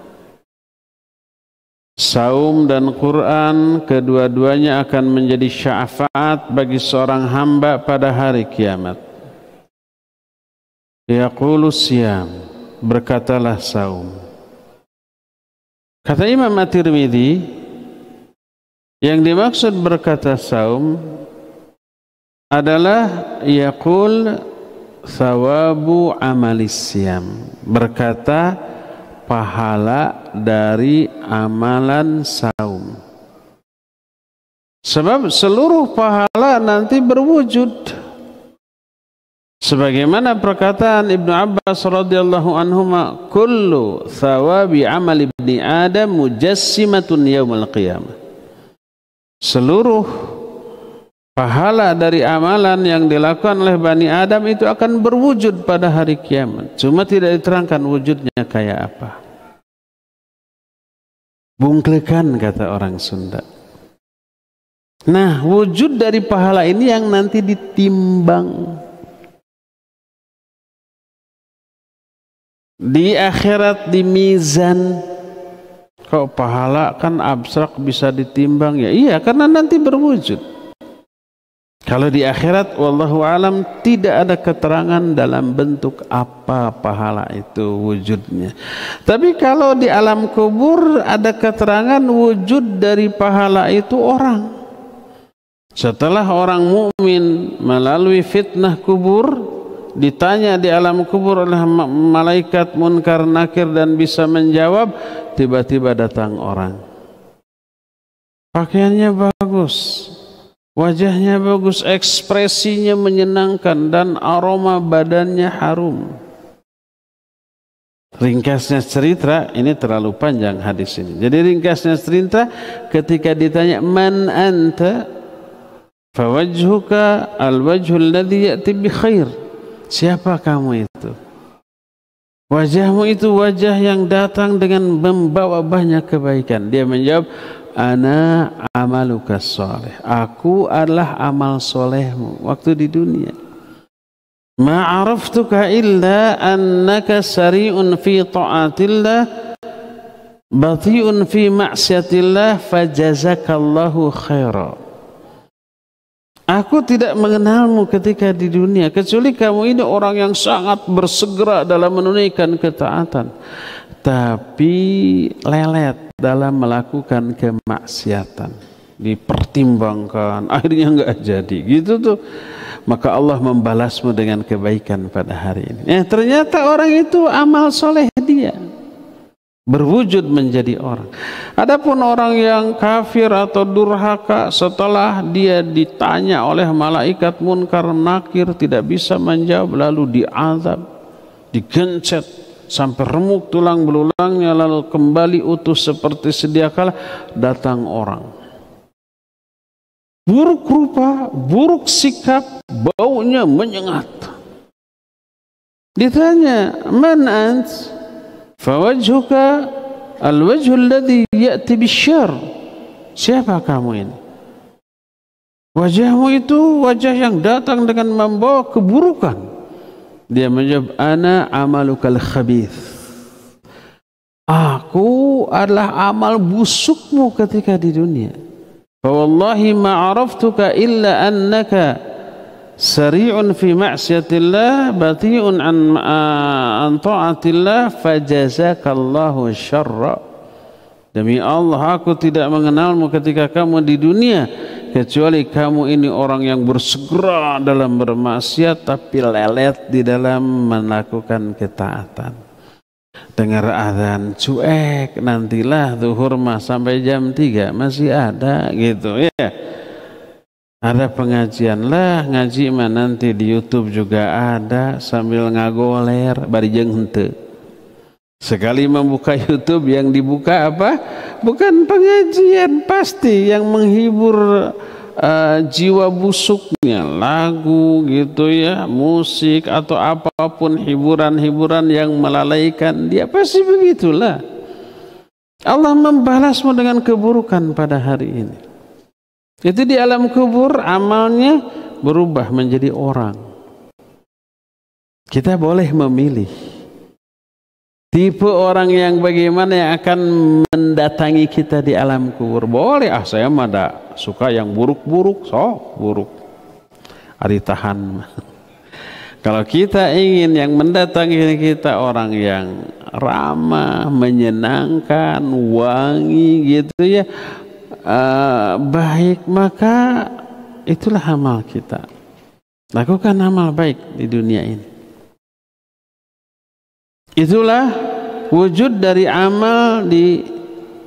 Saum dan Quran kedua-duanya akan menjadi syafaat bagi seorang hamba pada hari kiamat. Yaqulu siyam berkatalah saum Kata Imam At-Tirmidzi yang dimaksud berkata saum adalah yaqul sawabu amalis siam berkata pahala dari amalan saum. Sebab seluruh pahala nanti berwujud. Sebagaimana perkataan Ibnu Abbas radhiyallahu anhu, kullu thawabi amal ibni Adam mujassimatun yaumil qiyamah. Seluruh pahala dari amalan yang dilakukan oleh Bani Adam itu akan berwujud pada hari kiamat. Cuma tidak diterangkan wujudnya kayak apa. Bungklekan kata orang Sunda. Nah, wujud dari pahala ini yang nanti ditimbang di akhirat di mizan kok pahala kan abstrak bisa ditimbang ya? Iya karena nanti berwujud. Kalau di akhirat wallahu alam tidak ada keterangan dalam bentuk apa pahala itu wujudnya. Tapi kalau di alam kubur ada keterangan wujud dari pahala itu orang. Setelah orang mukmin melalui fitnah kubur ditanya di alam kubur oleh malaikat munkar nakir dan bisa menjawab tiba-tiba datang orang. Pakaiannya bagus wajahnya bagus ekspresinya menyenangkan dan aroma badannya harum. Ringkasnya cerita ini terlalu panjang hadis ini. Jadi ringkasnya cerita ketika ditanya man anta? Fawajhuka alwajhul ladhi ya'ti bi khair Siapa kamu itu? Wajahmu itu wajah yang datang dengan membawa banyak kebaikan. Dia menjawab, Ana amaluka soleh. Aku adalah amal solehmu waktu di dunia. Ma'araftuka illa annaka sari'un fi ta'atillah bati'un fi ma'siyatillah fajazakallahu khairah. Aku tidak mengenalmu ketika di dunia kecuali kamu ini orang yang sangat bersegera dalam menunaikan ketaatan. Tapi lelet dalam melakukan kemaksiatan. Dipertimbangkan akhirnya enggak jadi. Gitu tuh. Maka Allah membalasmu dengan kebaikan pada hari ini. Eh ternyata orang itu amal soleh berwujud menjadi orang. Adapun orang yang kafir atau durhaka setelah dia ditanya oleh malaikat munkar nakir tidak bisa menjawab lalu diazab, digencet sampai remuk tulang belulangnya lalu kembali utuh seperti sedia kala datang orang. Buruk rupa, buruk sikap, baunya menyengat. Ditanya, "Man ant?" Fawajhuka al-wajhul ladhi ya'ti bisyar. Siapa kamu ini? Wajahmu itu wajah yang datang dengan membawa keburukan. Dia menjawab, Ana amalukal khabith. Aku adalah amal busukmu ketika di dunia. Fawallahi ma'araftuka illa annaka sari'un fi ma'siyatillah bati'un an, an ta'atillah fajazakallahu syarra. Demi Allah aku tidak mengenalmu ketika kamu di dunia kecuali kamu ini orang yang bersegera dalam bermaksiat tapi lelet di dalam melakukan ketaatan. Dengar azan cuek nantilah zuhur mah sampai jam 3 masih ada gitu ya ada pengajian lah ngaji mah nanti di YouTube juga ada sambil ngagoler bari jeung henteu. Sekali membuka YouTube yang dibuka apa? Bukan pengajian pasti yang menghibur uh, jiwa busuknya. Lagu gitu ya musik atau apa pun hiburan-hiburan yang melalaikan dia pasti begitulah. Allah membalasmu dengan keburukan pada hari ini itu di alam kubur amalnya berubah menjadi orang. Kita boleh memilih tipe orang yang bagaimana yang akan mendatangi kita di alam kubur. Boleh ah saya mah suka yang buruk-buruk, so buruk. Ari tahan. Kalau kita ingin yang mendatangi kita orang yang ramah, menyenangkan, wangi gitu ya, uh, baik maka itulah amal kita. Lakukan amal baik di dunia ini. Itulah wujud dari amal di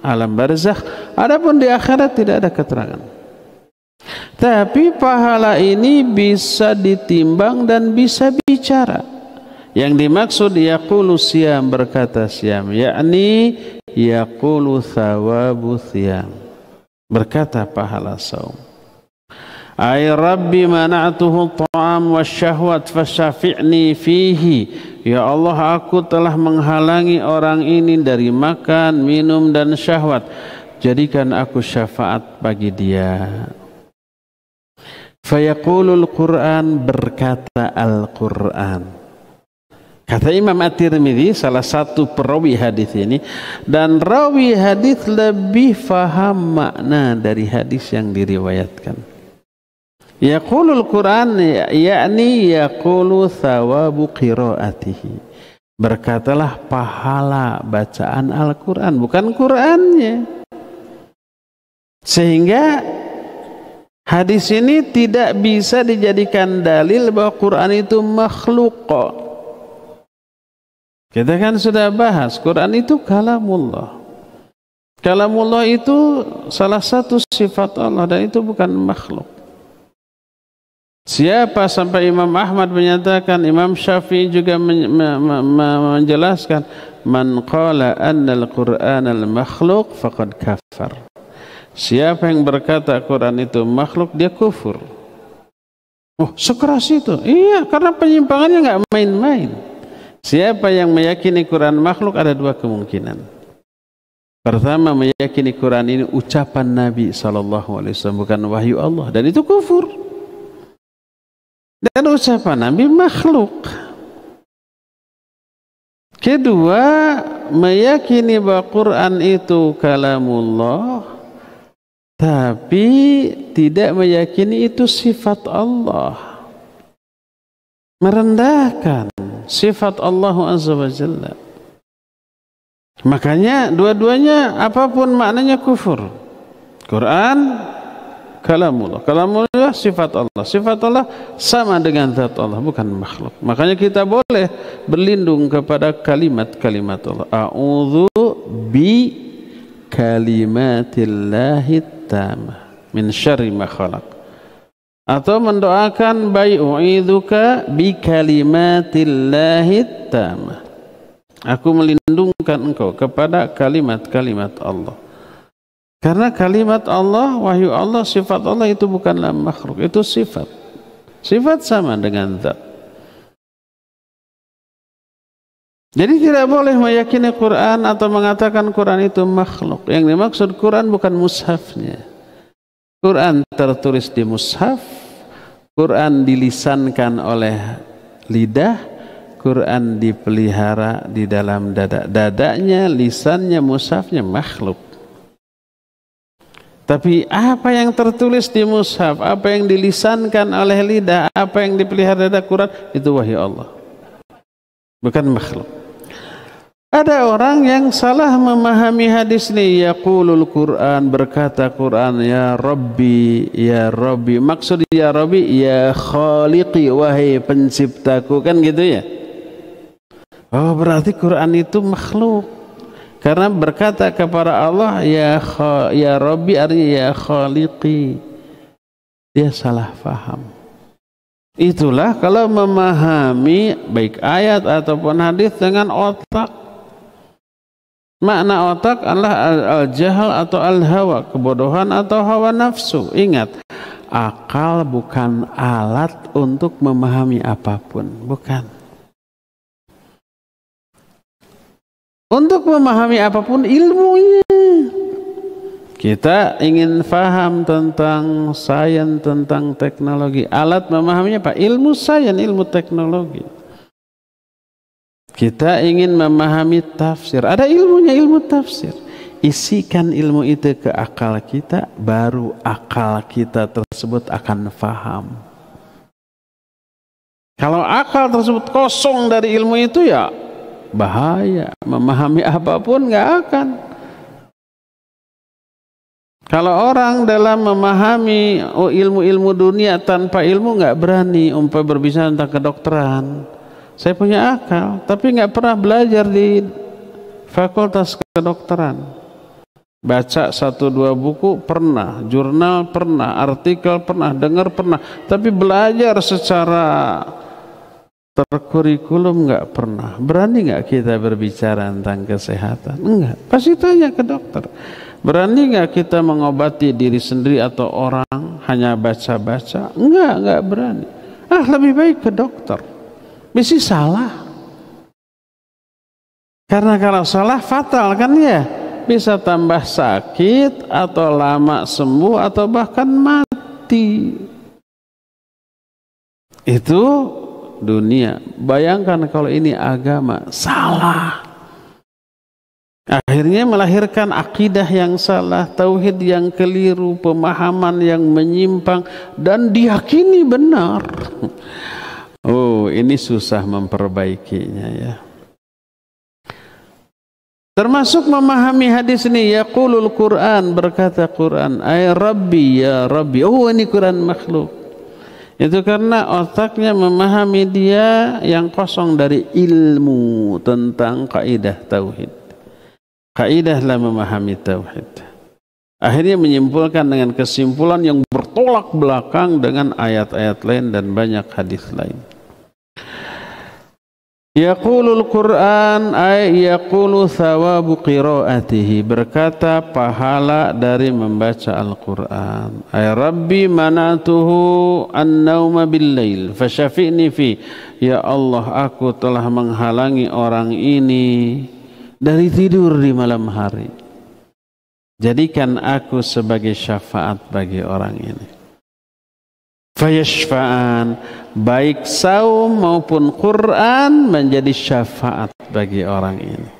alam barzakh. Adapun di akhirat tidak ada keterangan. Tapi pahala ini bisa ditimbang dan bisa bicara. Yang dimaksud yaqulu siyam berkata siyam yakni yaqulu thawabu siyam berkata pahala saum. Ay rabbi mana'tuhu ta'am wasyahwat fasyafi'ni fihi. Ya Allah aku telah menghalangi orang ini dari makan minum dan syahwat. Jadikan aku syafaat bagi dia. Fayaqulul Qur'an berkata Al-Qur'an Kata Imam At-Tirmidzi salah satu perawi hadis ini dan rawi hadis lebih faham makna dari hadis yang diriwayatkan. Yaqulul Quran yakni yaqulu thawabu qiraatihi. Berkatalah pahala bacaan Al-Quran bukan Qurannya. Sehingga hadis ini tidak bisa dijadikan dalil bahwa Quran itu makhluk kita kan sudah bahas Quran itu kalamullah. Kalamullah itu salah satu sifat Allah dan itu bukan makhluk. Siapa sampai Imam Ahmad menyatakan Imam Syafi'i juga menjelaskan man qala anna al-Qur'an al-makhluq faqad kafar. Siapa yang berkata Quran itu makhluk dia kufur. Oh, sekeras itu. Iya, karena penyimpangannya nggak main-main. Siapa yang meyakini Quran makhluk ada dua kemungkinan. Pertama meyakini Quran ini ucapan Nabi SAW bukan wahyu Allah dan itu kufur. Dan ucapan Nabi makhluk. Kedua meyakini bahwa Quran itu kalamullah tapi tidak meyakini itu sifat Allah. Merendahkan sifat Allah Azza wa Jalla. Makanya dua-duanya apa pun maknanya kufur. Quran kalamullah. Kalamullah sifat Allah. Sifat Allah sama dengan zat Allah, bukan makhluk. Makanya kita boleh berlindung kepada kalimat-kalimat Allah. A'udzu bi kalimatillahi tamah min syarri ma atau mendoakan bai'u'idzuka bi kalimatillahi tamah aku melindungkan engkau kepada kalimat-kalimat Allah. Karena kalimat Allah wahyu Allah sifat Allah itu bukanlah makhluk itu sifat. Sifat sama dengan zat. Jadi tidak boleh meyakini Quran atau mengatakan Quran itu makhluk. Yang dimaksud Quran bukan mushafnya. Quran tertulis di mushaf, Quran dilisankan oleh lidah, Quran dipelihara di dalam dada. Dadanya, lisannya, mushafnya makhluk. Tapi apa yang tertulis di mushaf, apa yang dilisankan oleh lidah, apa yang dipelihara dari Quran itu wahyu Allah. Bukan makhluk. Ada orang yang salah memahami hadis ini yaqulul Quran berkata Quran ya Rabbi ya Rabbi maksud ya Rabbi ya Khaliqi wahai penciptaku kan gitu ya Oh berarti Quran itu makhluk karena berkata kepada Allah ya ya Rabbi artinya ya Khaliqi. Dia salah faham. Itulah kalau memahami baik ayat ataupun hadis dengan otak. Makna otak adalah al-jahal atau al-hawa, kebodohan atau hawa nafsu. Ingat, akal bukan alat untuk memahami apa pun, bukan. untuk memahami apa pun ilmunya. Kita ingin faham tentang sains, tentang teknologi. Alat memahaminya apa? Ilmu sains, ilmu teknologi. Kita ingin memahami tafsir. Ada ilmunya, ilmu tafsir. Isikan ilmu itu ke akal kita, baru akal kita tersebut akan faham. Kalau akal tersebut kosong dari ilmu itu ya bahaya memahami apa pun nggak akan kalau orang dalam memahami oh, ilmu-ilmu dunia tanpa ilmu nggak berani umpah berbicara tentang kedokteran saya punya akal tapi nggak pernah belajar di fakultas kedokteran. Baca satu dua buku pernah. Jurnal pernah artikel pernah dengar pernah. Tapi belajar secara terkurikulum nggak pernah. Berani nggak kita berbicara tentang kesehatan? Enggak pasti tanya ke dokter. Berani nggak kita mengobati diri sendiri atau orang hanya baca-baca? Enggak enggak berani. Ah lebih baik ke dokter bisa salah karena kalau salah fatal kan ya bisa tambah sakit atau lama sembuh atau bahkan mati itu dunia. Bayangkan kalau ini agama salah. Akhirnya melahirkan akidah yang salah, tauhid yang keliru, pemahaman yang menyimpang dan diyakini benar. Oh, ini susah memperbaikinya ya. Termasuk memahami hadis ini yaqulul Quran berkata Quran ay rabbi ya rabbi oh ini Quran makhluk itu karena otaknya memahami dia yang kosong dari ilmu tentang kaidah tauhid. Kaidahlah memahami tauhid. Akhirnya menyimpulkan dengan kesimpulan yang bertolak belakang dengan ayat-ayat lain dan banyak hadis lain. Yaqulul Quran ay yaqulu thawabu qiraatihi. Berkata pahala dari membaca Al-Quran. Ay Rabbi manatuhu an-nauma bil-lail fasyafi'ni fi. Ya Allah aku telah menghalangi orang ini dari tidur di malam hari. Jadikan aku sebagai syafaat bagi orang ini fayashfa'an. Baik saum maupun Quran menjadi syafaat bagi orang ini.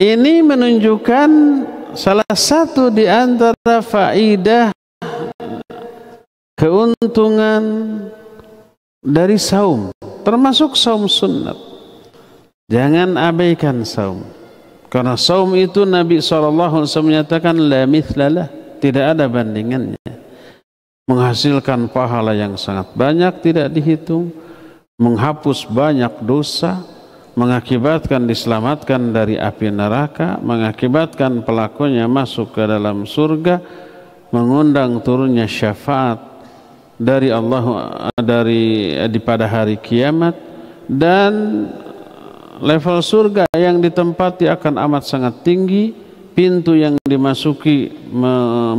Ini menunjukkan salah satu di antara faidah keuntungan dari saum termasuk saum sunnat jangan abaikan saum. Karena saum itu Nabi SAW menyatakan la mithlalah tidak ada bandingannya. Menghasilkan pahala yang sangat banyak tidak dihitung menghapus banyak dosa mengakibatkan diselamatkan dari api neraka mengakibatkan pelakunya masuk ke dalam surga mengundang turunnya syafaat dari Allah dari di pada hari kiamat dan level surga yang ditempati akan amat sangat tinggi pintu yang dimasuki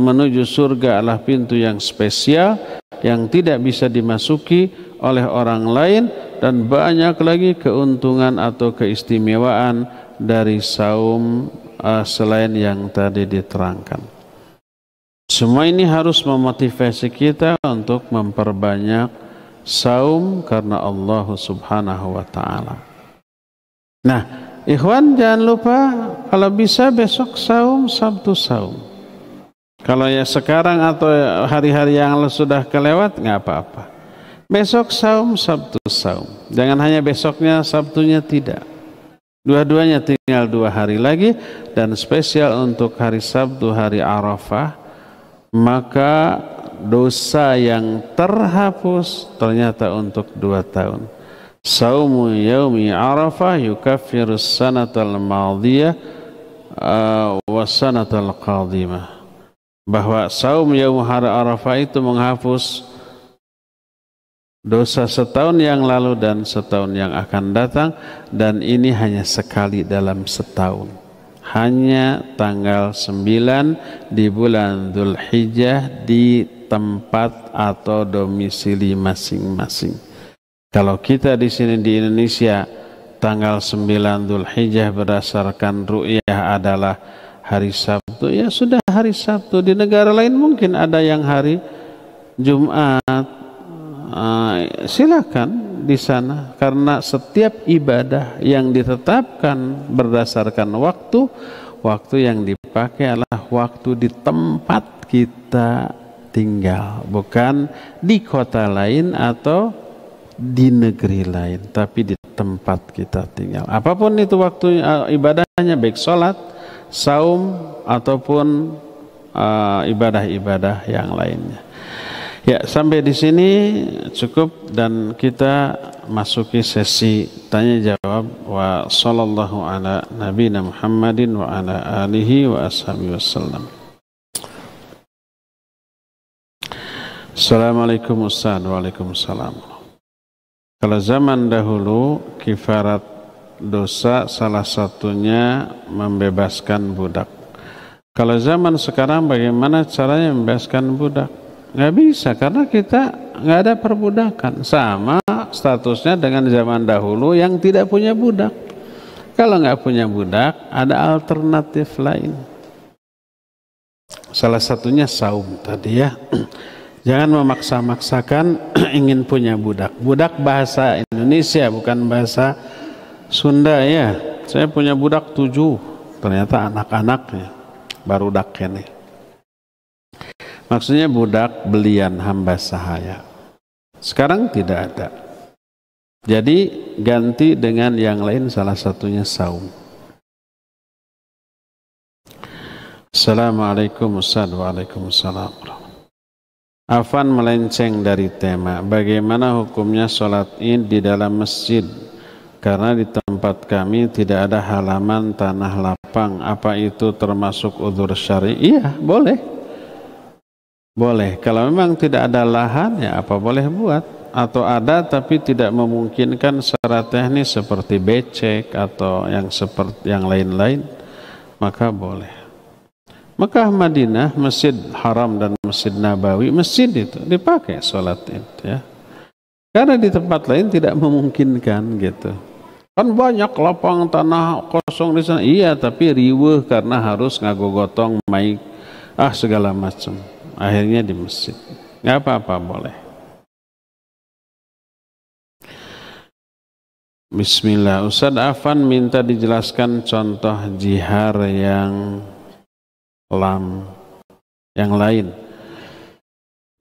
menuju surga adalah pintu yang spesial yang tidak bisa dimasuki oleh orang lain dan banyak lagi keuntungan atau keistimewaan dari saum uh, selain yang tadi diterangkan. Semua ini harus memotivasi kita untuk memperbanyak saum karena Allah Subhanahu wa taala. Nah, ikhwan jangan lupa Kalau bisa besok saum, Sabtu saum. Kalau ya sekarang atau hari-hari yang sudah kelewat nggak apa-apa. Besok saum, Sabtu saum. Jangan hanya besoknya, Sabtunya tidak. Dua-duanya tinggal dua hari lagi dan spesial untuk hari Sabtu, hari Arafah, maka dosa yang terhapus ternyata untuk dua tahun. Saumu yaumi Arafah yukaffiru sanatal madiyah uh, wa sanatal qadimah. Bahwa saum yaum Arafah itu menghapus dosa setahun yang lalu dan setahun yang akan datang. Dan ini hanya sekali dalam setahun. Hanya tanggal 9 di bulan Dhul Hijjah di tempat atau domisili masing-masing. Kalau kita di sini di Indonesia tanggal 9 Dhul Hijjah berdasarkan ru'yah adalah hari Sabtu. Ya sudah hari Sabtu. Di negara lain mungkin ada yang hari Jumat. Uh, silakan di sana. Karena setiap ibadah yang ditetapkan berdasarkan waktu waktu yang dipakai adalah waktu di tempat kita tinggal. Bukan di kota lain atau di negeri lain tapi di tempat kita tinggal. Apa pun itu waktu uh, ibadahnya baik sholat saum ataupun uh, ibadah-ibadah uh, yang lainnya. Ya, sampai di sini cukup dan kita masuki sesi tanya jawab. Wa sallallahu ala nabiyina Muhammadin wa ala alihi wa ashabihi wasallam. Assalamualaikum Ustaz. Waalaikumsalam Kalau zaman dahulu kifarat dosa salah satunya membebaskan budak. Kalau zaman sekarang bagaimana caranya membebaskan budak? Nggak bisa karena kita nggak ada perbudakan. Sama statusnya dengan zaman dahulu yang tidak punya budak. Kalau nggak punya budak ada alternatif lain. Salah satunya saum tadi ya jangan memaksa-maksakan ingin punya budak budak bahasa Indonesia bukan bahasa Sunda ya saya punya budak tujuh ternyata anak-anaknya baru dak ini Maksudnya budak belian hamba sahaya. Sekarang tidak ada. Jadi ganti dengan yang lain salah satunya saum. Assalamualaikum Waalaikumsalam Afan melenceng dari tema Bagaimana hukumnya sholat id di dalam masjid Karena di tempat kami tidak ada halaman tanah lapang Apa itu termasuk udur syari? Iya boleh boleh. Kalau memang tidak ada lahan ya apa boleh buat. Atau ada tapi tidak memungkinkan secara teknis seperti becek atau yang seperti yang lain-lain maka boleh. Mekah Madinah, Masjid Haram dan Masjid Nabawi, masjid itu dipakai sholat itu ya. Karena di tempat lain tidak memungkinkan gitu. Kan banyak lapang tanah kosong di sana. Iya, tapi riweh karena harus ngagogotong maik ah segala macam akhirnya di masjid nggak apa-apa boleh Bismillah Ustaz Afan minta dijelaskan contoh jihar yang lam yang lain.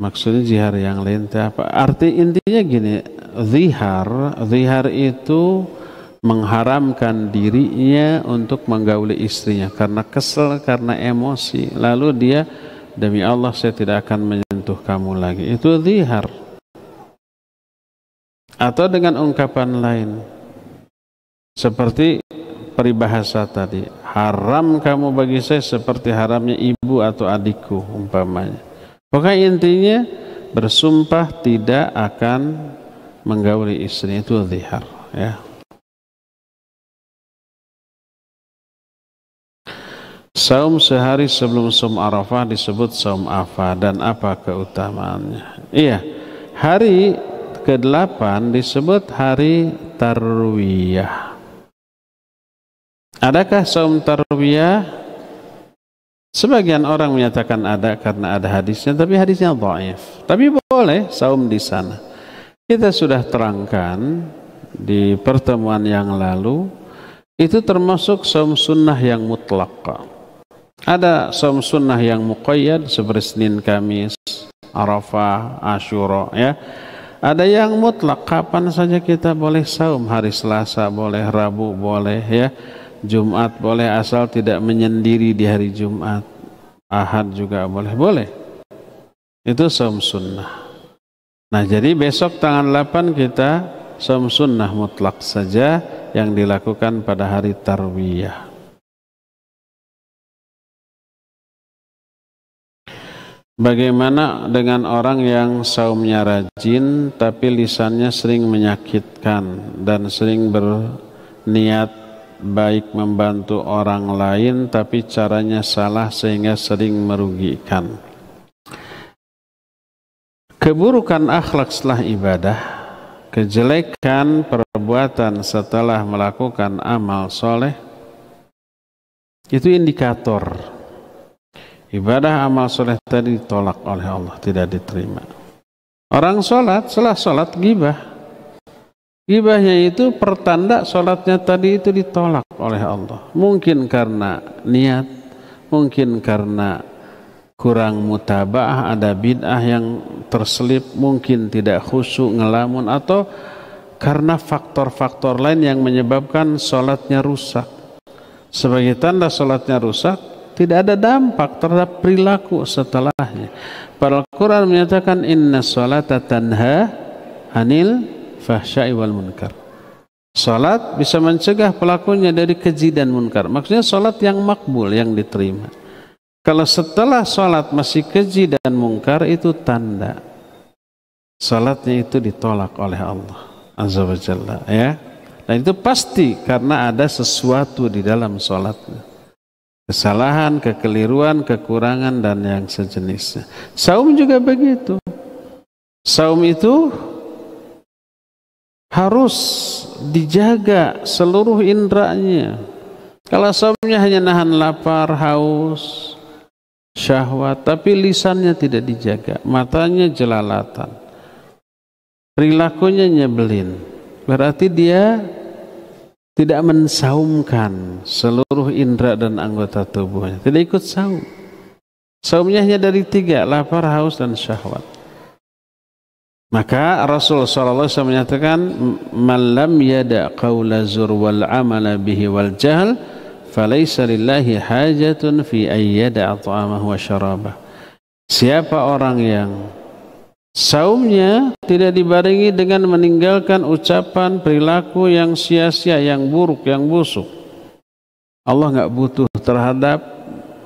Maksudnya jihar yang lain apa? Arti intinya gini zihar zihar itu mengharamkan dirinya untuk menggauli istrinya karena kesel karena emosi. Lalu dia demi Allah saya tidak akan menyentuh kamu lagi. Itu zihar. Atau dengan ungkapan lain. Seperti peribahasa tadi haram kamu bagi saya seperti haramnya ibu atau adikku umpamanya pokoknya intinya bersumpah tidak akan menggauli istri itu zihar ya Saum sehari sebelum saum Arafah disebut saum Afa dan apa keutamaannya? Iya, hari ke-8 disebut hari Tarwiyah. Adakah saum Tarwiyah? Sebagian orang menyatakan ada karena ada hadisnya, tapi hadisnya dhaif. Tapi boleh saum di sana. Kita sudah terangkan di pertemuan yang lalu itu termasuk saum sunnah yang mutlak. Ada saum sunnah yang muqayyad seperti Senin Kamis, Arafah, Ashura ya. Ada yang mutlak kapan saja kita boleh saum, hari Selasa boleh, Rabu boleh ya. Jumat boleh asal tidak menyendiri di hari Jumat. Ahad juga boleh, boleh. Itu saum sunnah. Nah jadi besok tanggal 8 kita saum sunnah mutlak saja yang dilakukan pada hari tarwiyah. Bagaimana dengan orang yang saumnya rajin tapi lisannya sering menyakitkan dan sering berniat baik membantu orang lain tapi caranya salah sehingga sering merugikan. Keburukan akhlak setelah ibadah, kejelekan perbuatan setelah melakukan amal soleh, itu indikator ibadah amal soleh tadi ditolak oleh Allah, tidak diterima. Orang sholat, setelah sholat gibah. Gibahnya itu pertanda sholatnya tadi itu ditolak oleh Allah. Mungkin karena niat, mungkin karena kurang mutabah, ada bid'ah yang terselip, mungkin tidak khusyuk, ngelamun, atau karena faktor-faktor lain yang menyebabkan sholatnya rusak. Sebagai tanda sholatnya rusak, tidak ada dampak terhadap perilaku setelahnya. Para Al-Quran menyatakan inna salata tanha anil fahsyai wal munkar. Salat bisa mencegah pelakunya dari keji dan munkar. Maksudnya salat yang makbul, yang diterima. Kalau setelah salat masih keji dan munkar itu tanda salatnya itu ditolak oleh Allah Azza wa Jalla ya. Dan itu pasti karena ada sesuatu di dalam salatnya kesalahan, kekeliruan, kekurangan dan yang sejenisnya. Saum juga begitu. Saum itu harus dijaga seluruh indranya. Kalau saumnya hanya nahan lapar, haus, syahwat, tapi lisannya tidak dijaga, matanya jelalatan, perilakunya nyebelin, berarti dia tidak mensaumkan seluruh indera dan anggota tubuhnya. Tidak ikut saum. Saumnya hanya dari tiga, lapar, haus, dan syahwat. Maka Rasul SAW menyatakan, Malam yada qawla zur wal amala bihi wal jahl, falaysa lillahi hajatun fi ayyada ta'amahu wa syarabah. Siapa orang yang Saumnya tidak dibarengi dengan meninggalkan ucapan perilaku yang sia-sia, yang buruk, yang busuk. Allah nggak butuh terhadap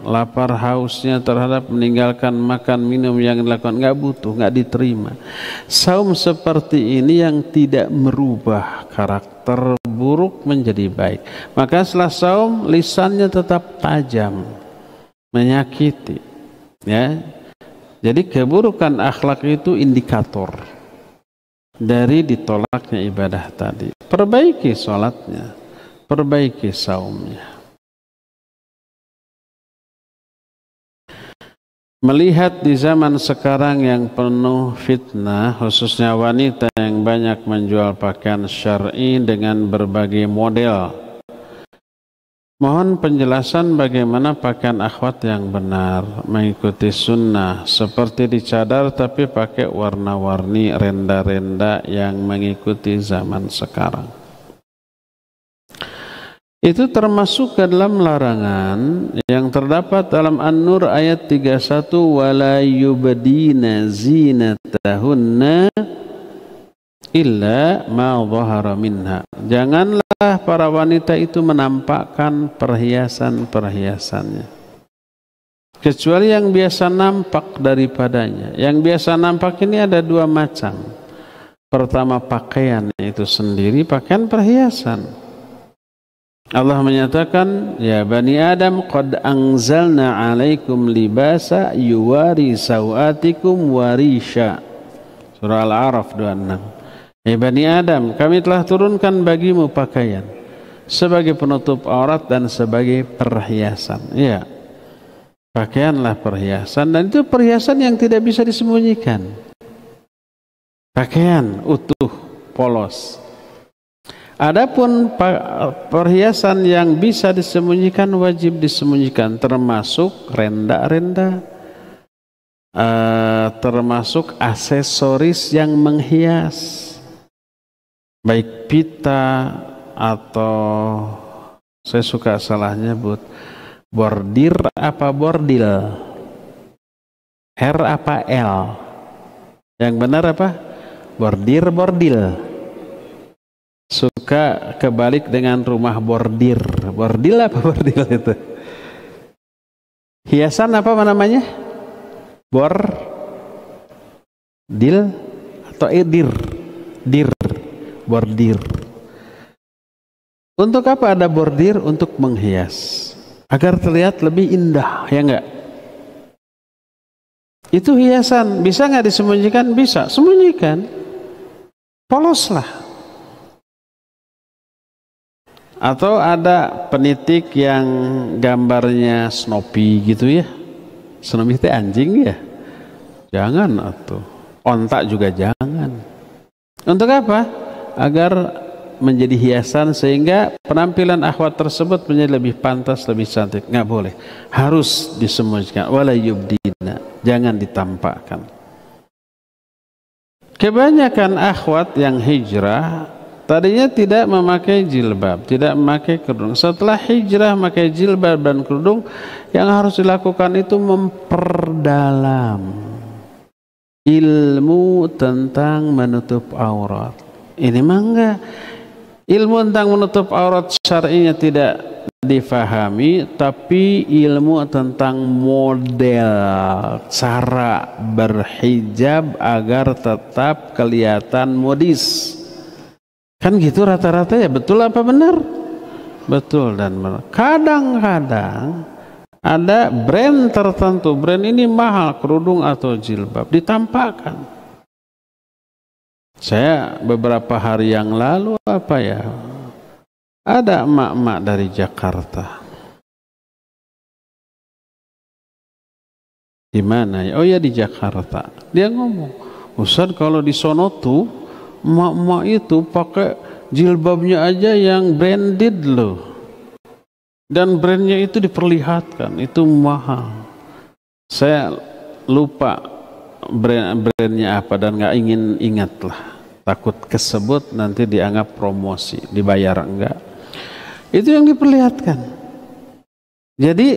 lapar hausnya terhadap meninggalkan makan minum yang dilakukan nggak butuh nggak diterima saum seperti ini yang tidak merubah karakter buruk menjadi baik maka setelah saum lisannya tetap tajam menyakiti ya jadi keburukan akhlak itu indikator dari ditolaknya ibadah tadi. Perbaiki sholatnya, perbaiki saumnya. Melihat di zaman sekarang yang penuh fitnah, khususnya wanita yang banyak menjual pakaian syar'i dengan berbagai model Mohon penjelasan bagaimana pakaian akhwat yang benar mengikuti sunnah seperti dicadar tapi pakai warna-warni renda-renda yang mengikuti zaman sekarang. Itu termasuk ke dalam larangan yang terdapat dalam An-Nur ayat 31 wala yubdina zinatahunna illa ma dhahara minha. Janganlah para wanita itu menampakkan perhiasan-perhiasannya. Kecuali yang biasa nampak daripadanya. Yang biasa nampak ini ada dua macam. Pertama pakaian itu sendiri, pakaian perhiasan. Allah menyatakan, Ya Bani Adam, Qad anzalna alaikum libasa yuwari sawatikum warisha. Surah Al-A'raf 26. Ya Bani Adam, kami telah turunkan bagimu pakaian sebagai penutup aurat dan sebagai perhiasan. Ya, pakaianlah perhiasan dan itu perhiasan yang tidak bisa disembunyikan. Pakaian utuh, polos. Adapun perhiasan yang bisa disembunyikan wajib disembunyikan termasuk renda-renda uh, termasuk aksesoris yang menghias baik pita atau saya suka salah nyebut bordir apa bordil R apa L yang benar apa? Bordir bordil suka kebalik dengan rumah bordir. Bordil apa bordil itu? Hiasan apa namanya? Bor dil atau edir? Dir. Bordir. Untuk apa ada bordir? Untuk menghias. Agar terlihat lebih indah, ya enggak? Itu hiasan. Bisa nggak disembunyikan? Bisa. Sembunyikan. Poloslah atau ada penitik yang gambarnya Snoopy gitu ya. Snoopy itu anjing ya. Jangan atau ontak juga jangan. Untuk apa? Agar menjadi hiasan sehingga penampilan akhwat tersebut menjadi lebih pantas, lebih cantik. Nggak boleh. Harus disembunyikan. Wala yubdina. Jangan ditampakkan. Kebanyakan akhwat yang hijrah Tadinya tidak memakai jilbab, tidak memakai kerudung. Setelah hijrah memakai jilbab dan kerudung, yang harus dilakukan itu memperdalam ilmu tentang menutup aurat. Ini mangga. Ilmu tentang menutup aurat syar'inya tidak difahami, tapi ilmu tentang model cara berhijab agar tetap kelihatan modis Kan gitu rata-rata ya betul apa benar? Betul dan benar. Kadang-kadang ada brand tertentu, brand ini mahal kerudung atau jilbab ditampakkan. Saya beberapa hari yang lalu apa ya? Ada emak-emak dari Jakarta. Di mana ya? Oh ya di Jakarta. Dia ngomong, Ustaz kalau di sono tuh emak-emak itu pakai jilbabnya aja yang branded loh. Dan brandnya itu diperlihatkan itu mahal. Saya lupa brand brandnya apa dan nggak ingin ingat lah takut kesebut nanti dianggap promosi dibayar enggak. Itu yang diperlihatkan. Jadi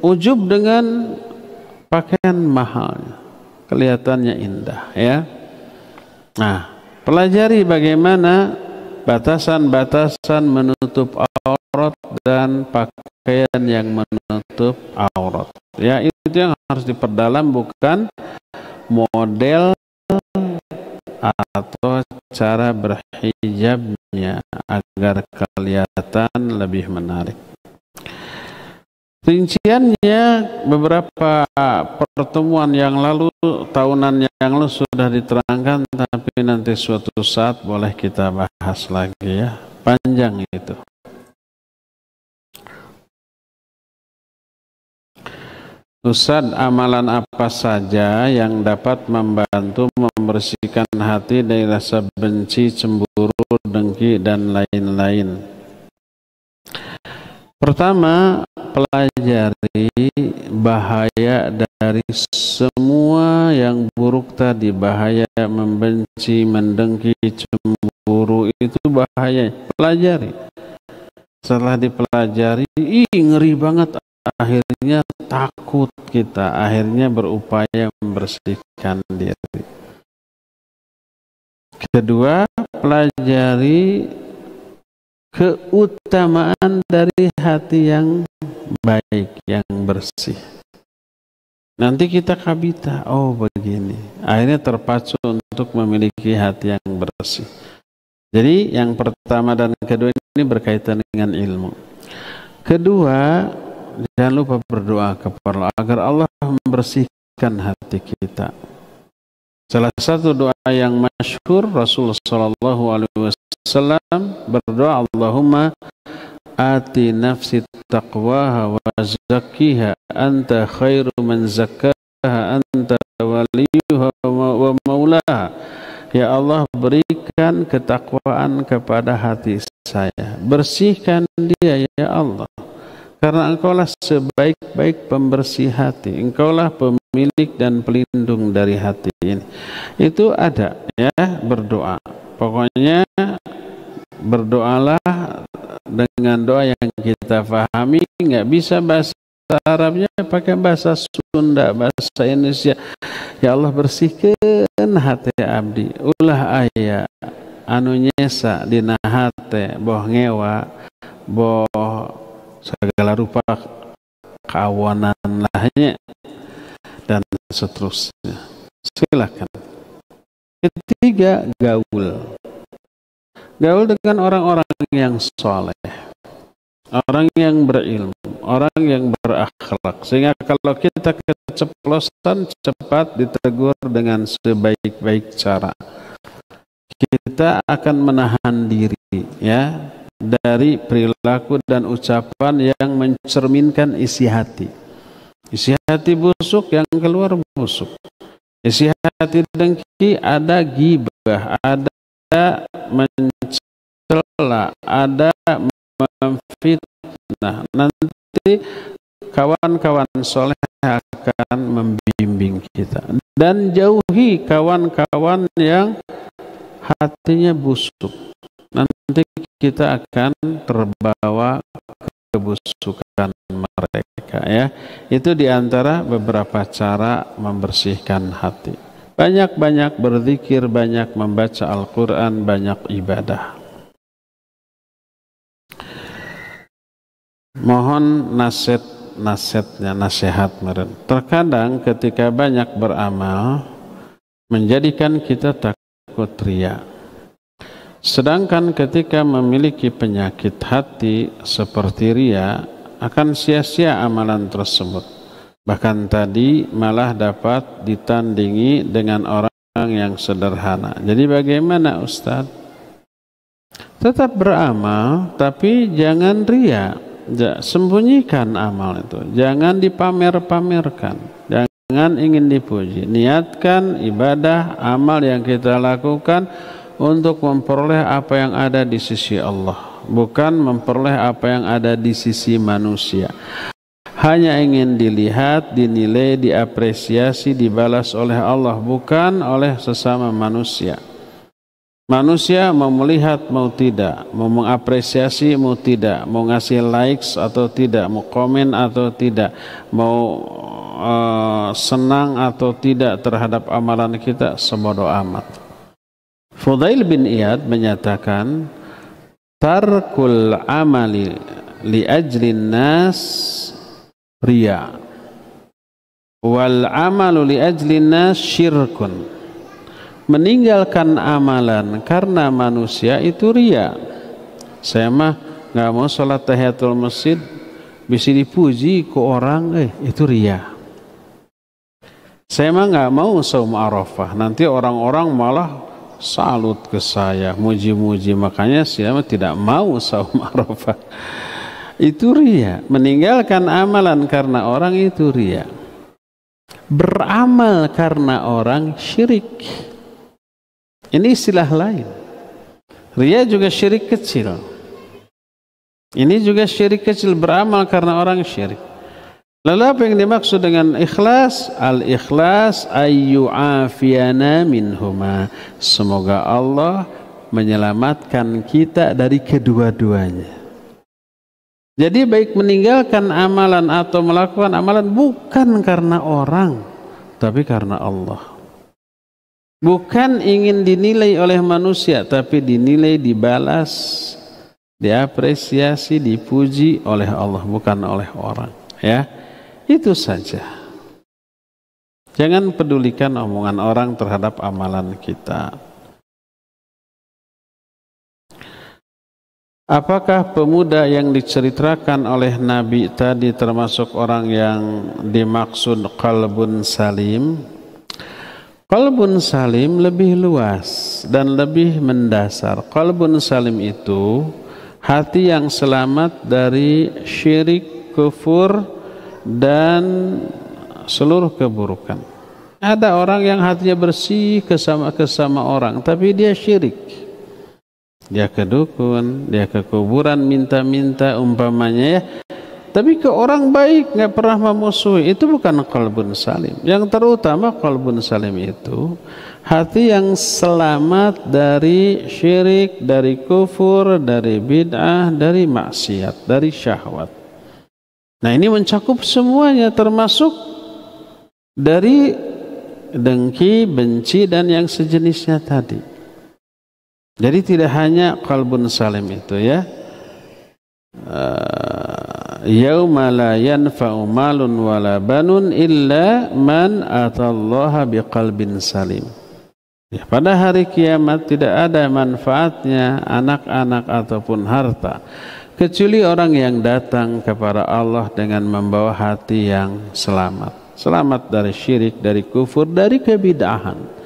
ujub dengan pakaian mahalnya. Kelihatannya indah ya. Nah Pelajari bagaimana batasan-batasan menutup aurat dan pakaian yang menutup aurat. Ya, itu yang harus diperdalam bukan model atau cara berhijabnya agar kelihatan lebih menarik. Rinciannya beberapa pertemuan yang lalu, tahunan yang lalu sudah diterangkan, tapi nanti suatu saat boleh kita bahas lagi ya. Panjang itu. Ustaz, amalan apa saja yang dapat membantu membersihkan hati dari rasa benci, cemburu, dengki, dan lain-lain? Pertama, pelajari bahaya dari semua yang buruk tadi. Bahaya membenci mendengki cemburu itu bahaya. Pelajari. Setelah dipelajari ih ngeri banget. Akhirnya takut kita. Akhirnya berupaya membersihkan diri. Kedua pelajari keutamaan dari hati yang baik, yang bersih. Nanti kita kabita, oh begini. Akhirnya terpacu untuk memiliki hati yang bersih. Jadi yang pertama dan kedua ini berkaitan dengan ilmu. Kedua, jangan lupa berdoa kepada Allah agar Allah membersihkan hati kita. Salah satu doa yang masyhur Rasulullah Shallallahu Alaihi Wasallam berdoa Allahumma ati nafsi taqwaha wa zakkiha anta khairu man zakkaha anta waliyuha wa maulaha ya Allah berikan ketakwaan kepada hati saya. Bersihkan dia ya Allah. Karena engkaulah sebaik-baik pembersih hati. Engkaulah pemilik dan pelindung dari hati ini. Itu ada ya berdoa. Pokoknya berdoalah dengan doa yang kita pahami. Nggak bisa bahasa Arabnya pakai bahasa Sunda, bahasa Indonesia. Ya Allah bersihkan hati abdi. Ulah ayah anu nyesa dina hate boh ngewa boh segala rupa kawanan lahnya dan seterusnya silakan ketiga gaul gaul dengan orang-orang yang soleh orang yang berilmu orang yang berakhlak sehingga kalau kita keceplosan cepat ditegur dengan sebaik-baik cara kita akan menahan diri ya dari perilaku dan ucapan yang mencerminkan isi hati. Isi hati busuk yang keluar busuk. Isi hati dengki ada gibah, ada mencela, ada memfitnah. Nanti kawan-kawan soleh akan membimbing kita. Dan jauhi kawan-kawan yang hatinya busuk. Nanti kita akan terbawa kebusukan mereka ya. Itu di antara beberapa cara membersihkan hati. Banyak-banyak berzikir, banyak membaca Al-Quran, banyak ibadah. Mohon nasihat nasihatnya nasihat meren. Terkadang ketika banyak beramal menjadikan kita takut riak Sedangkan ketika memiliki penyakit hati seperti ria akan sia-sia amalan tersebut. Bahkan tadi malah dapat ditandingi dengan orang yang sederhana. Jadi bagaimana Ustaz? Tetap beramal tapi jangan ria. Sembunyikan amal itu. Jangan dipamer-pamerkan. Jangan ingin dipuji. Niatkan ibadah, amal yang kita lakukan untuk memperoleh apa yang ada di sisi Allah bukan memperoleh apa yang ada di sisi manusia hanya ingin dilihat, dinilai, diapresiasi, dibalas oleh Allah bukan oleh sesama manusia. Manusia mau melihat mau tidak. Mau mengapresiasi mau tidak. Mau ngasih likes atau tidak. Mau komen atau tidak. Mau uh, senang atau tidak terhadap amalan kita sebodoh amat. Fudail bin Iyad menyatakan tarkul amali li ajli nas riya wal amalu li ajli nas syirkun. Meninggalkan amalan karena manusia itu ria. Saya mah nggak mau sholat tahiyatul masjid bisa dipuji ke orang eh itu ria. Saya mah nggak mau saum arafah. Nanti orang-orang malah salut ke saya, muji-muji. Makanya saya tidak mau saum Arafah. Itu ria. Meninggalkan amalan karena orang itu ria. Beramal karena orang syirik. Ini istilah lain. Ria juga syirik kecil. Ini juga syirik kecil beramal karena orang syirik. Lalu apa yang dimaksud dengan ikhlas? Al-ikhlas ayyu'afiyana minhuma. Semoga Allah menyelamatkan kita dari kedua-duanya. Jadi baik meninggalkan amalan atau melakukan amalan bukan karena orang, tapi karena Allah. Bukan ingin dinilai oleh manusia, tapi dinilai, dibalas, diapresiasi, dipuji oleh Allah, bukan oleh orang. Ya, itu saja. Jangan pedulikan omongan orang terhadap amalan kita. Apakah pemuda yang diceritakan oleh Nabi tadi termasuk orang yang dimaksud kalbun salim? Kalbun salim lebih luas dan lebih mendasar. Kalbun salim itu hati yang selamat dari syirik, kufur, dan seluruh keburukan. Ada orang yang hatinya bersih kesama kesama orang, tapi dia syirik. Dia ke dukun, dia ke kuburan minta-minta umpamanya ya. Tapi ke orang baik nggak pernah memusuhi itu bukan kalbun salim. Yang terutama kalbun salim itu hati yang selamat dari syirik, dari kufur, dari bid'ah, dari maksiat, dari syahwat. Nah ini mencakup semuanya termasuk dari dengki, benci dan yang sejenisnya tadi. Jadi tidak hanya kalbun salim itu ya. Uh, yauma la yanfa'u malun wala banun illa man atallaha biqalbin salim. Ya, pada hari kiamat tidak ada manfaatnya anak-anak ataupun harta kecuali orang yang datang kepada Allah dengan membawa hati yang selamat. Selamat dari syirik, dari kufur, dari kebidahan,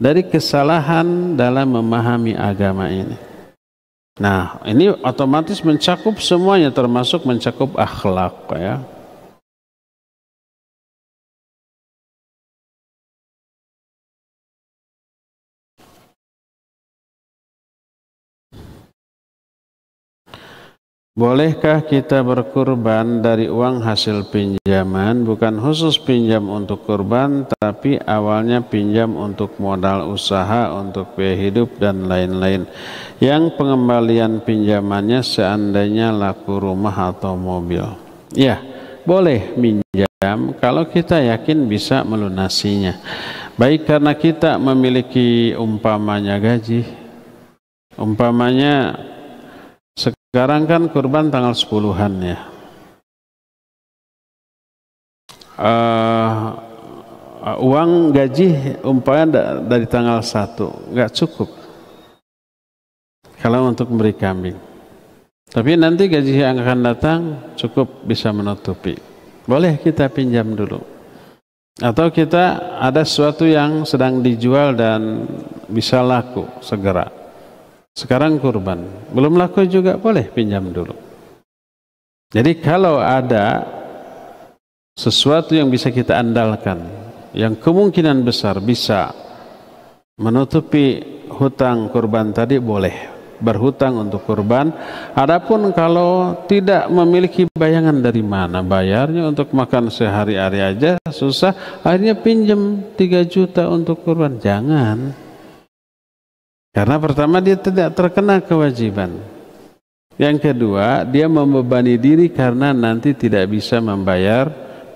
dari kesalahan dalam memahami agama ini. Nah, ini otomatis mencakup semuanya termasuk mencakup akhlak ya. Bolehkah kita berkurban dari uang hasil pinjaman? Bukan khusus pinjam untuk kurban tapi awalnya pinjam untuk modal usaha untuk biaya hidup dan lain-lain. Yang pengembalian pinjamannya seandainya laku rumah atau mobil. Ya boleh minjam kalau kita yakin bisa melunasinya. Baik karena kita memiliki umpamanya gaji. Umpamanya sekarang kan kurban tanggal 10-an ya. Uh, uang gaji umpamanya dari tanggal 1 nggak cukup kalau untuk memberi kambing. Tapi nanti gaji yang akan datang cukup bisa menutupi. Boleh kita pinjam dulu. Atau kita ada sesuatu yang sedang dijual dan bisa laku segera. Sekarang kurban. Belum laku juga boleh pinjam dulu. Jadi kalau ada sesuatu yang bisa kita andalkan, yang kemungkinan besar bisa menutupi hutang kurban tadi boleh berhutang untuk kurban. Adapun kalau tidak memiliki bayangan dari mana bayarnya untuk makan sehari-hari aja susah, akhirnya pinjam 3 juta untuk kurban. Jangan. Karena pertama dia tidak terkena kewajiban. Yang kedua, dia membebani diri karena nanti tidak bisa membayar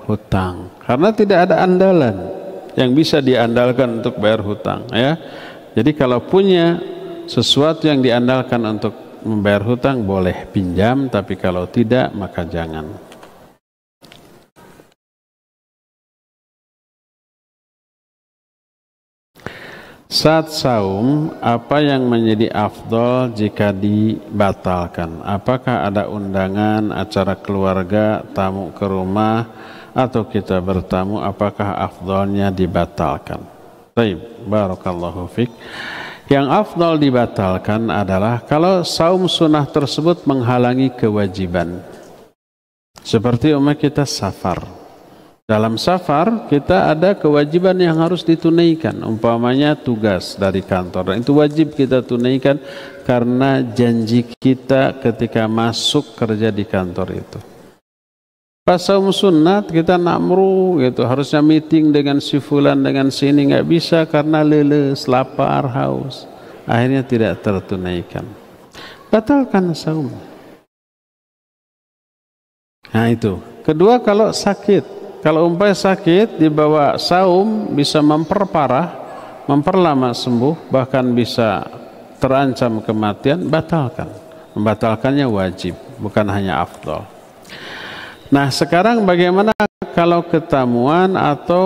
hutang. Karena tidak ada andalan yang bisa diandalkan untuk bayar hutang, ya. Jadi kalau punya sesuatu yang diandalkan untuk membayar hutang boleh pinjam, tapi kalau tidak maka jangan. Saat saum, apa yang menjadi afdol jika dibatalkan? Apakah ada undangan, acara keluarga, tamu ke rumah, atau kita bertamu, apakah afdolnya dibatalkan? Baik, barakallahu fiqh. Yang afdol dibatalkan adalah kalau saum sunnah tersebut menghalangi kewajiban. Seperti umat kita safar dalam safar kita ada kewajiban yang harus ditunaikan, umpamanya tugas dari kantor. Dan itu wajib kita tunaikan karena janji kita ketika masuk kerja di kantor itu. Pas saum sunat kita namru gitu, harusnya meeting dengan si fulan dengan sini nggak bisa karena leles, lapar, haus. Akhirnya tidak tertunaikan. Batalkan saum. Nah itu. Kedua kalau sakit, kalau umpai sakit dibawa saum bisa memperparah, memperlama sembuh, bahkan bisa terancam kematian, batalkan. Membatalkannya wajib, bukan hanya afdol. Nah sekarang bagaimana kalau ketamuan atau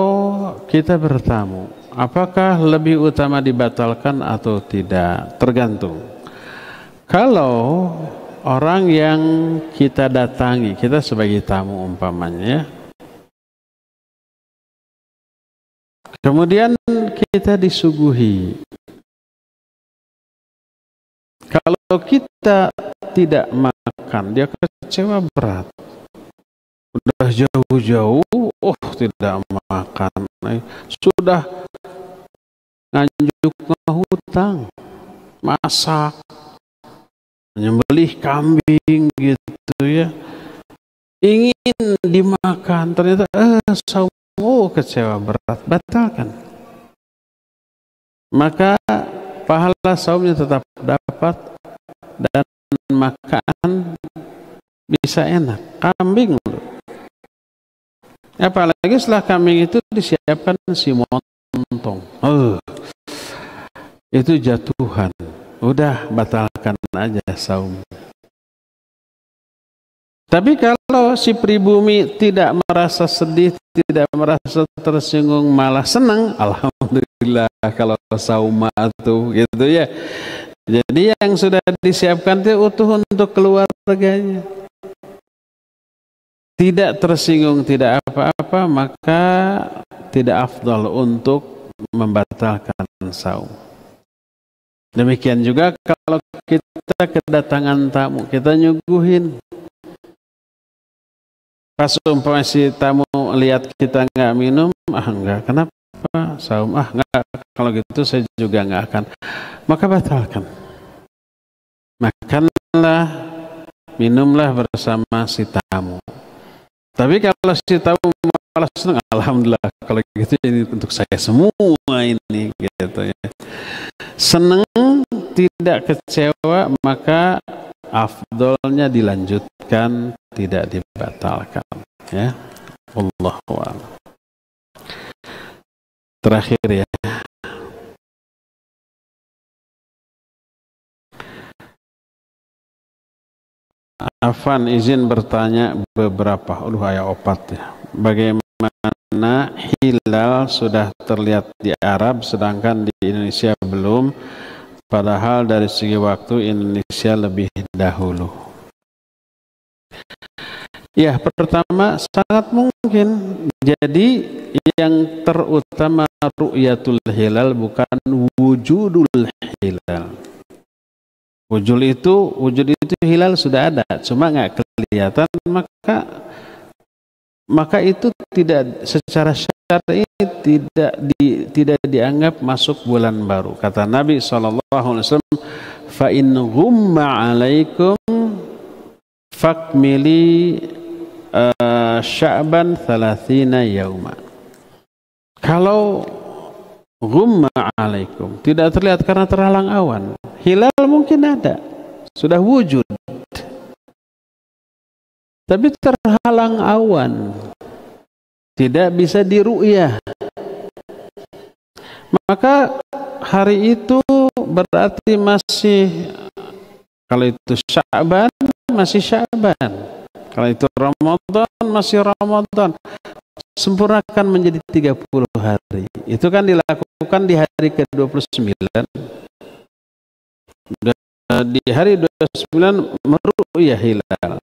kita bertamu? Apakah lebih utama dibatalkan atau tidak? Tergantung. Kalau orang yang kita datangi, kita sebagai tamu umpamanya, Kemudian kita disuguhi. Kalau kita tidak makan, dia kecewa berat. Sudah jauh-jauh, oh tidak makan. Sudah nganjuk hutang, masak, menyembelih kambing gitu ya ingin dimakan ternyata eh saum oh kecewa berat. Batalkan. Maka pahala saumnya tetap dapat dan makan bisa enak. Kambing loh. Apalagi setelah kambing itu disiapkan si montong. Oh itu jatuhan. Udah batalkan aja saum tapi kalau si pribumi tidak merasa sedih, tidak merasa tersinggung, malah senang, alhamdulillah kalau sauma tuh gitu ya. Jadi yang sudah disiapkan itu utuh untuk keluarganya. Tidak tersinggung, tidak apa-apa, maka tidak afdal untuk membatalkan saum. Demikian juga kalau kita kedatangan tamu, kita nyuguhin Pas umpama si tamu lihat kita nggak minum, ah enggak, kenapa? Saum, ah enggak, kalau gitu saya juga nggak akan. Maka batalkan. Makanlah, minumlah bersama si tamu. Tapi kalau si tamu malah senang, alhamdulillah kalau gitu ini untuk saya semua ini gitu ya. Senang tidak kecewa maka afdolnya dilanjutkan tidak dibatalkan ya. Allah terakhir ya. Afan izin bertanya beberapa. Uluh ayat opat ya. Bagaimana hilal sudah terlihat di Arab sedangkan di Indonesia belum? Padahal dari segi waktu Indonesia lebih dahulu. Ya, pertama sangat mungkin. Jadi yang terutama ru'yatul hilal bukan wujudul hilal. Wujud itu, wujud itu hilal sudah ada, cuma nggak kelihatan maka maka itu tidak secara syar'i tidak di, tidak dianggap masuk bulan baru. Kata Nabi saw. "Fa in ghumma 'alaikum fakmili uh, Sya'ban 30 yauma." Kalau ghumma 'alaikum tidak terlihat karena terhalang awan, hilal mungkin ada, sudah wujud. Tapi terhalang awan tidak bisa diru'yah. Maka hari itu berarti masih kalau itu Sya'ban masih Sya'ban kalau itu Ramadan masih Ramadan. Sempurnakan menjadi 30 hari. Itu kan dilakukan di hari ke-29 di hari 29 meru'yah hilal.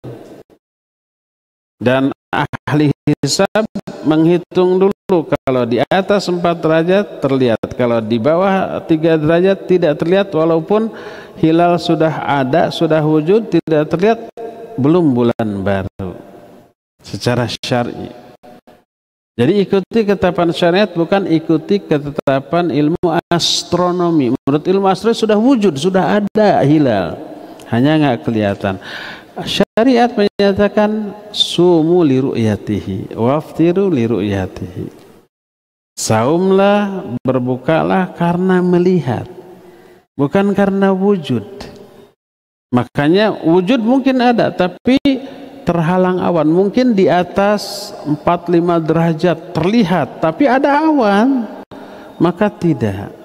Dan ahli hisab menghitung dulu kalau di atas 4 derajat terlihat. Kalau di bawah 3 derajat tidak terlihat walaupun hilal sudah ada sudah wujud tidak terlihat belum bulan baru secara syar'i jadi ikuti ketetapan syariat bukan ikuti ketetapan ilmu astronomi menurut ilmu astronomi sudah wujud sudah ada hilal hanya nggak kelihatan Syariat menyatakan sumu li ru'yatihi waftiru li ru'yatihi. Saumlah, berbukalah karena melihat. Bukan karena wujud. Makanya wujud mungkin ada tapi terhalang awan. Mungkin di atas 4-5 derajat terlihat tapi ada awan. Maka tidak.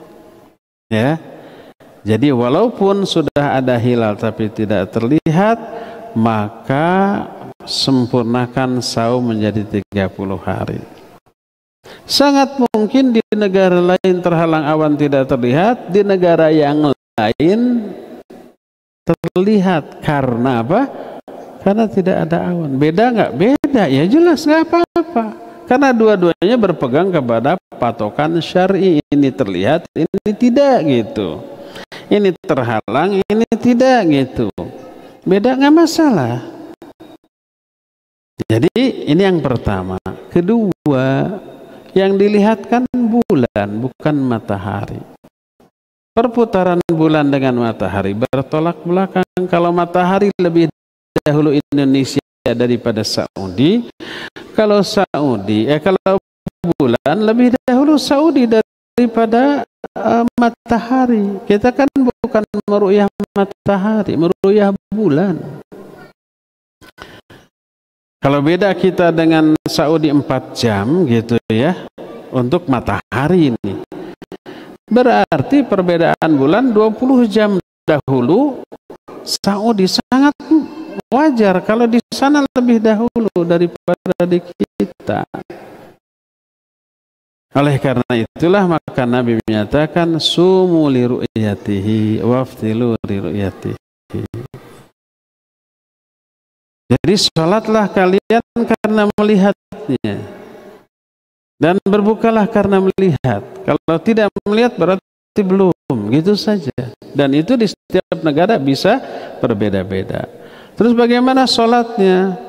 Ya. Jadi walaupun sudah ada hilal tapi tidak terlihat maka sempurnakan saum menjadi 30 hari. Sangat mungkin di negara lain terhalang awan tidak terlihat, di negara yang lain terlihat karena apa? Karena tidak ada awan. Beda nggak? Beda ya jelas nggak apa-apa. Karena dua-duanya berpegang kepada patokan syari ini terlihat, ini tidak gitu. Ini terhalang, ini tidak gitu. Beda nggak masalah. Jadi ini yang pertama. Kedua, yang dilihatkan bulan bukan matahari. Perputaran bulan dengan matahari bertolak belakang. Kalau matahari lebih dahulu Indonesia daripada Saudi, kalau Saudi, eh kalau bulan lebih dahulu Saudi daripada uh, matahari. Kita kan bukan meruyah matahari, meruyah bulan. Kalau beda kita dengan Saudi 4 jam gitu ya untuk matahari ini. Berarti perbedaan bulan 20 jam dahulu Saudi sangat wajar kalau di sana lebih dahulu daripada di kita. Oleh karena itulah maka Nabi menyatakan sumu li ru'yatihi waftilu li ru'yatihi. Jadi sholatlah kalian karena melihatnya. Dan berbukalah karena melihat. Kalau tidak melihat berarti belum. Gitu saja. Dan itu di setiap negara bisa berbeda-beda. Terus bagaimana sholatnya?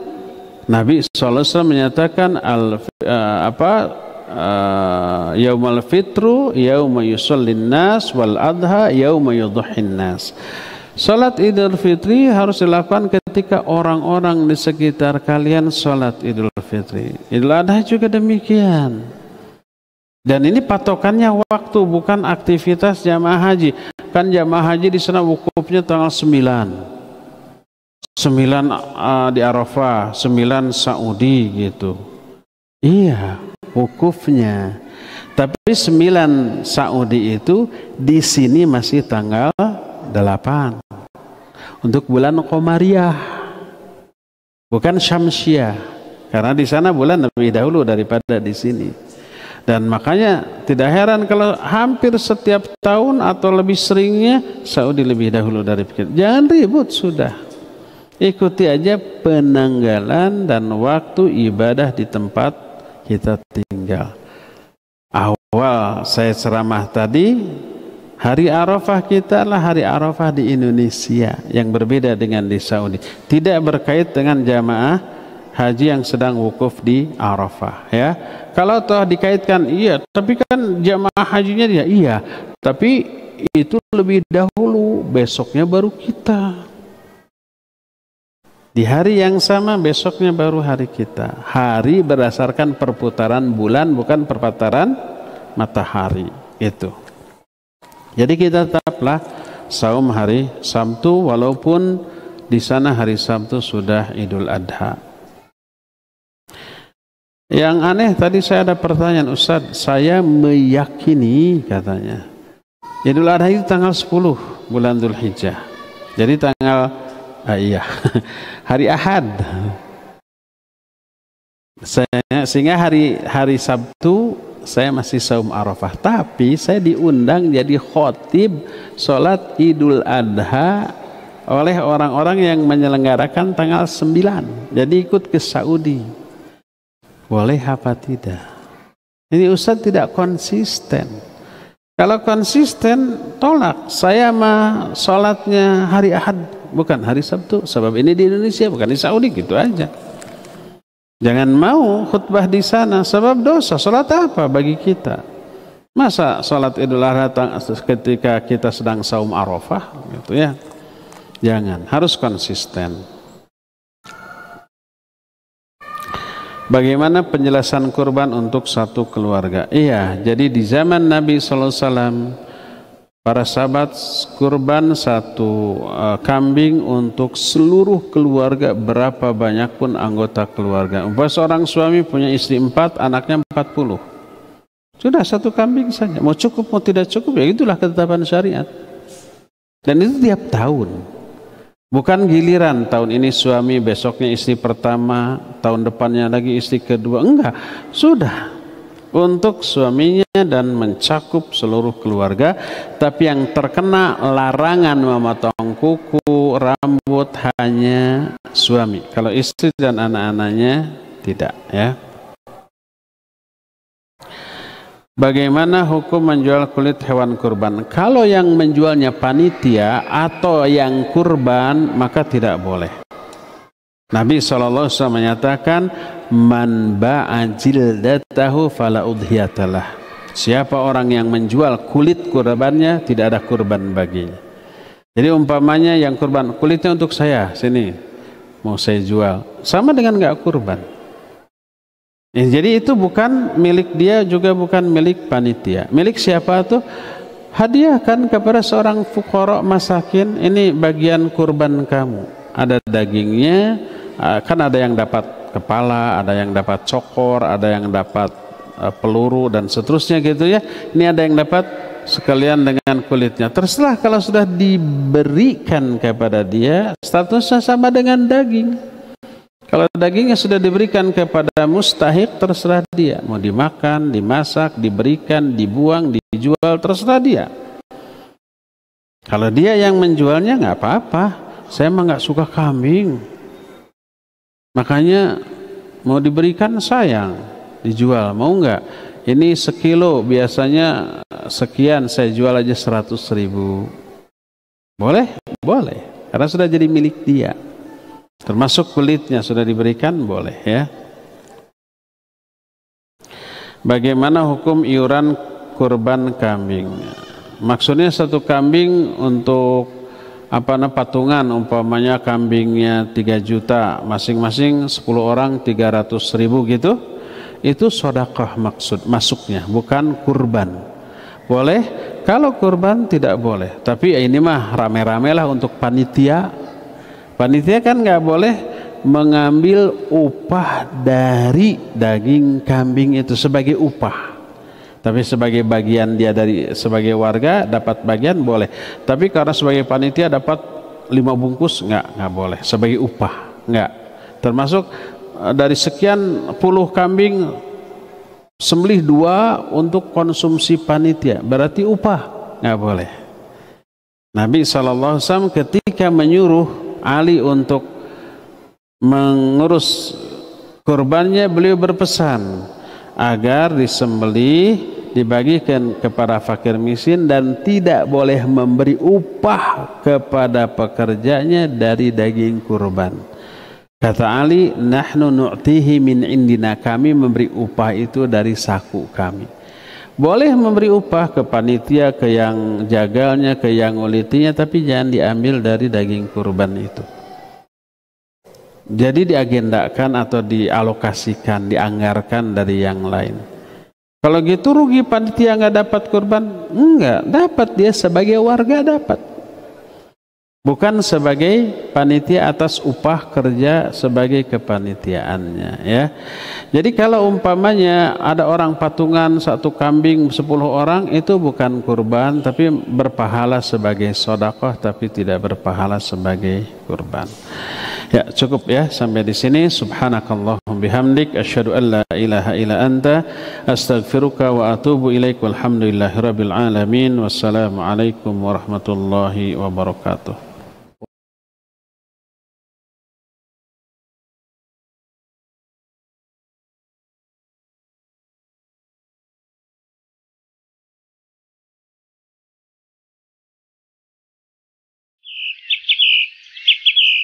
Nabi SAW menyatakan al, uh, apa uh, yaumal fitru yauma yusallin nas wal adha yauma yudhuhin nas. Salat Idul Fitri harus dilakukan ketika orang-orang di sekitar kalian salat Idul Fitri. Idul Adha juga demikian. Dan ini patokannya waktu bukan aktivitas jamaah haji. Kan jamaah haji di sana wukufnya tanggal 9. 9 uh, di Arafah, 9 Saudi gitu. Iya, wukufnya. Tapi 9 Saudi itu di sini masih tanggal 8 untuk bulan Komariah bukan Syamsiah karena di sana bulan lebih dahulu daripada di sini. Dan makanya tidak heran kalau hampir setiap tahun atau lebih seringnya Saudi lebih dahulu dari kita jangan ribut sudah. Ikuti aja penanggalan dan waktu ibadah di tempat kita tinggal. Awal saya ceramah tadi Hari Arafah kita adalah hari Arafah di Indonesia yang berbeda dengan di Saudi. Tidak berkait dengan jamaah haji yang sedang wukuf di Arafah ya. Kalau toh dikaitkan iya, tapi kan jamaah hajinya dia iya, tapi itu lebih dahulu, besoknya baru kita. Di hari yang sama besoknya baru hari kita. Hari berdasarkan perputaran bulan bukan perputaran matahari. Itu. Jadi kita tetaplah saum hari Sabtu walaupun di sana hari Sabtu sudah Idul Adha. Yang aneh tadi saya ada pertanyaan Ustaz, saya meyakini katanya Idul Adha itu tanggal 10 bulan Dhul Hijjah. Jadi tanggal ah, iya hari Ahad. Sehingga hari hari Sabtu saya masih saum Arafah tapi saya diundang jadi khotib sholat Idul Adha oleh orang-orang yang menyelenggarakan tanggal 9 jadi ikut ke Saudi. Boleh apa tidak? Ini Ustaz tidak konsisten. Kalau konsisten tolak. Saya mah sholatnya hari Ahad bukan hari Sabtu. Sebab ini di Indonesia bukan di Saudi gitu aja Jangan mau khutbah di sana sebab dosa. Salat apa bagi kita? Masa salat Idul Adha ketika kita sedang saum Arafah gitu ya. Jangan, harus konsisten. Bagaimana penjelasan kurban untuk satu keluarga? Iya, jadi di zaman Nabi sallallahu alaihi wasallam Para sahabat kurban satu uh, kambing untuk seluruh keluarga berapa banyak pun anggota keluarga. Umpama seorang suami punya istri empat, anaknya empat puluh. Sudah satu kambing saja. Mau cukup mau tidak cukup ya itulah ketetapan syariat. Dan itu tiap tahun. Bukan giliran tahun ini suami, besoknya istri pertama, tahun depannya lagi istri kedua. Enggak. Sudah untuk suaminya dan mencakup seluruh keluarga tapi yang terkena larangan memotong kuku rambut hanya suami kalau istri dan anak-anaknya tidak ya Bagaimana hukum menjual kulit hewan kurban? Kalau yang menjualnya panitia atau yang kurban maka tidak boleh. Nabi SAW menyatakan man ba'a jildatahu fala udhiyatalah. Siapa orang yang menjual kulit kurbannya tidak ada kurban baginya. Jadi umpamanya yang kurban kulitnya untuk saya sini mau saya jual sama dengan nggak kurban. Ya, jadi itu bukan milik dia juga bukan milik panitia. Milik siapa tuh? Hadiahkan kepada seorang fukara masakin ini bagian kurban kamu. Ada dagingnya, kan ada yang dapat kepala, ada yang dapat cokor, ada yang dapat uh, peluru dan seterusnya gitu ya. Ini ada yang dapat sekalian dengan kulitnya. Terserah kalau sudah diberikan kepada dia, statusnya sama dengan daging. Kalau dagingnya sudah diberikan kepada mustahik, terserah dia. Mau dimakan, dimasak, diberikan, dibuang, dijual, terserah dia. Kalau dia yang menjualnya nggak apa-apa. Saya mah nggak suka kambing. Makanya mau diberikan sayang, dijual. Mau nggak? Ini sekilo biasanya sekian, saya jual aja seratus ribu. Boleh? Boleh. Karena sudah jadi milik dia. Termasuk kulitnya sudah diberikan boleh ya. Bagaimana hukum iuran kurban kambing? Maksudnya satu kambing untuk apa namanya patungan umpamanya kambingnya 3 juta masing-masing 10 orang 300 ribu gitu itu sodakoh maksud masuknya bukan kurban. Boleh? Kalau kurban tidak boleh. Tapi ini mah rame-rame lah untuk panitia. Panitia kan nggak boleh mengambil upah dari daging kambing itu sebagai upah. Tapi sebagai bagian dia dari sebagai warga dapat bagian boleh. Tapi karena sebagai panitia dapat lima bungkus nggak nggak boleh sebagai upah nggak. Termasuk eh, dari sekian puluh kambing sembelih dua untuk konsumsi panitia berarti upah nggak boleh. Nabi SAW ketika menyuruh Ali untuk mengurus kurbannya beliau berpesan agar disembelih dibagikan kepada fakir miskin dan tidak boleh memberi upah kepada pekerjanya dari daging kurban. Kata Ali, nahnu nu'tihi min indina kami memberi upah itu dari saku kami. Boleh memberi upah ke panitia, ke yang jagalnya, ke yang ulitinya, tapi jangan diambil dari daging kurban itu. Jadi diagendakan atau dialokasikan, dianggarkan dari yang lain. Kalau gitu rugi panitia nggak dapat kurban? Enggak, dapat dia sebagai warga dapat bukan sebagai panitia atas upah kerja sebagai kepanitiaannya ya jadi kalau umpamanya ada orang patungan satu kambing sepuluh orang itu bukan kurban tapi berpahala sebagai sodakoh tapi tidak berpahala sebagai kurban. Ya cukup ya sampai di sini. Subhanakallahum bihamdik. Asyhadu an la ilaha illa anta. Astaghfiruka wa atubu ilaik. Walhamdulillahirabbil alamin. Wassalamu alaikum warahmatullahi wabarakatuh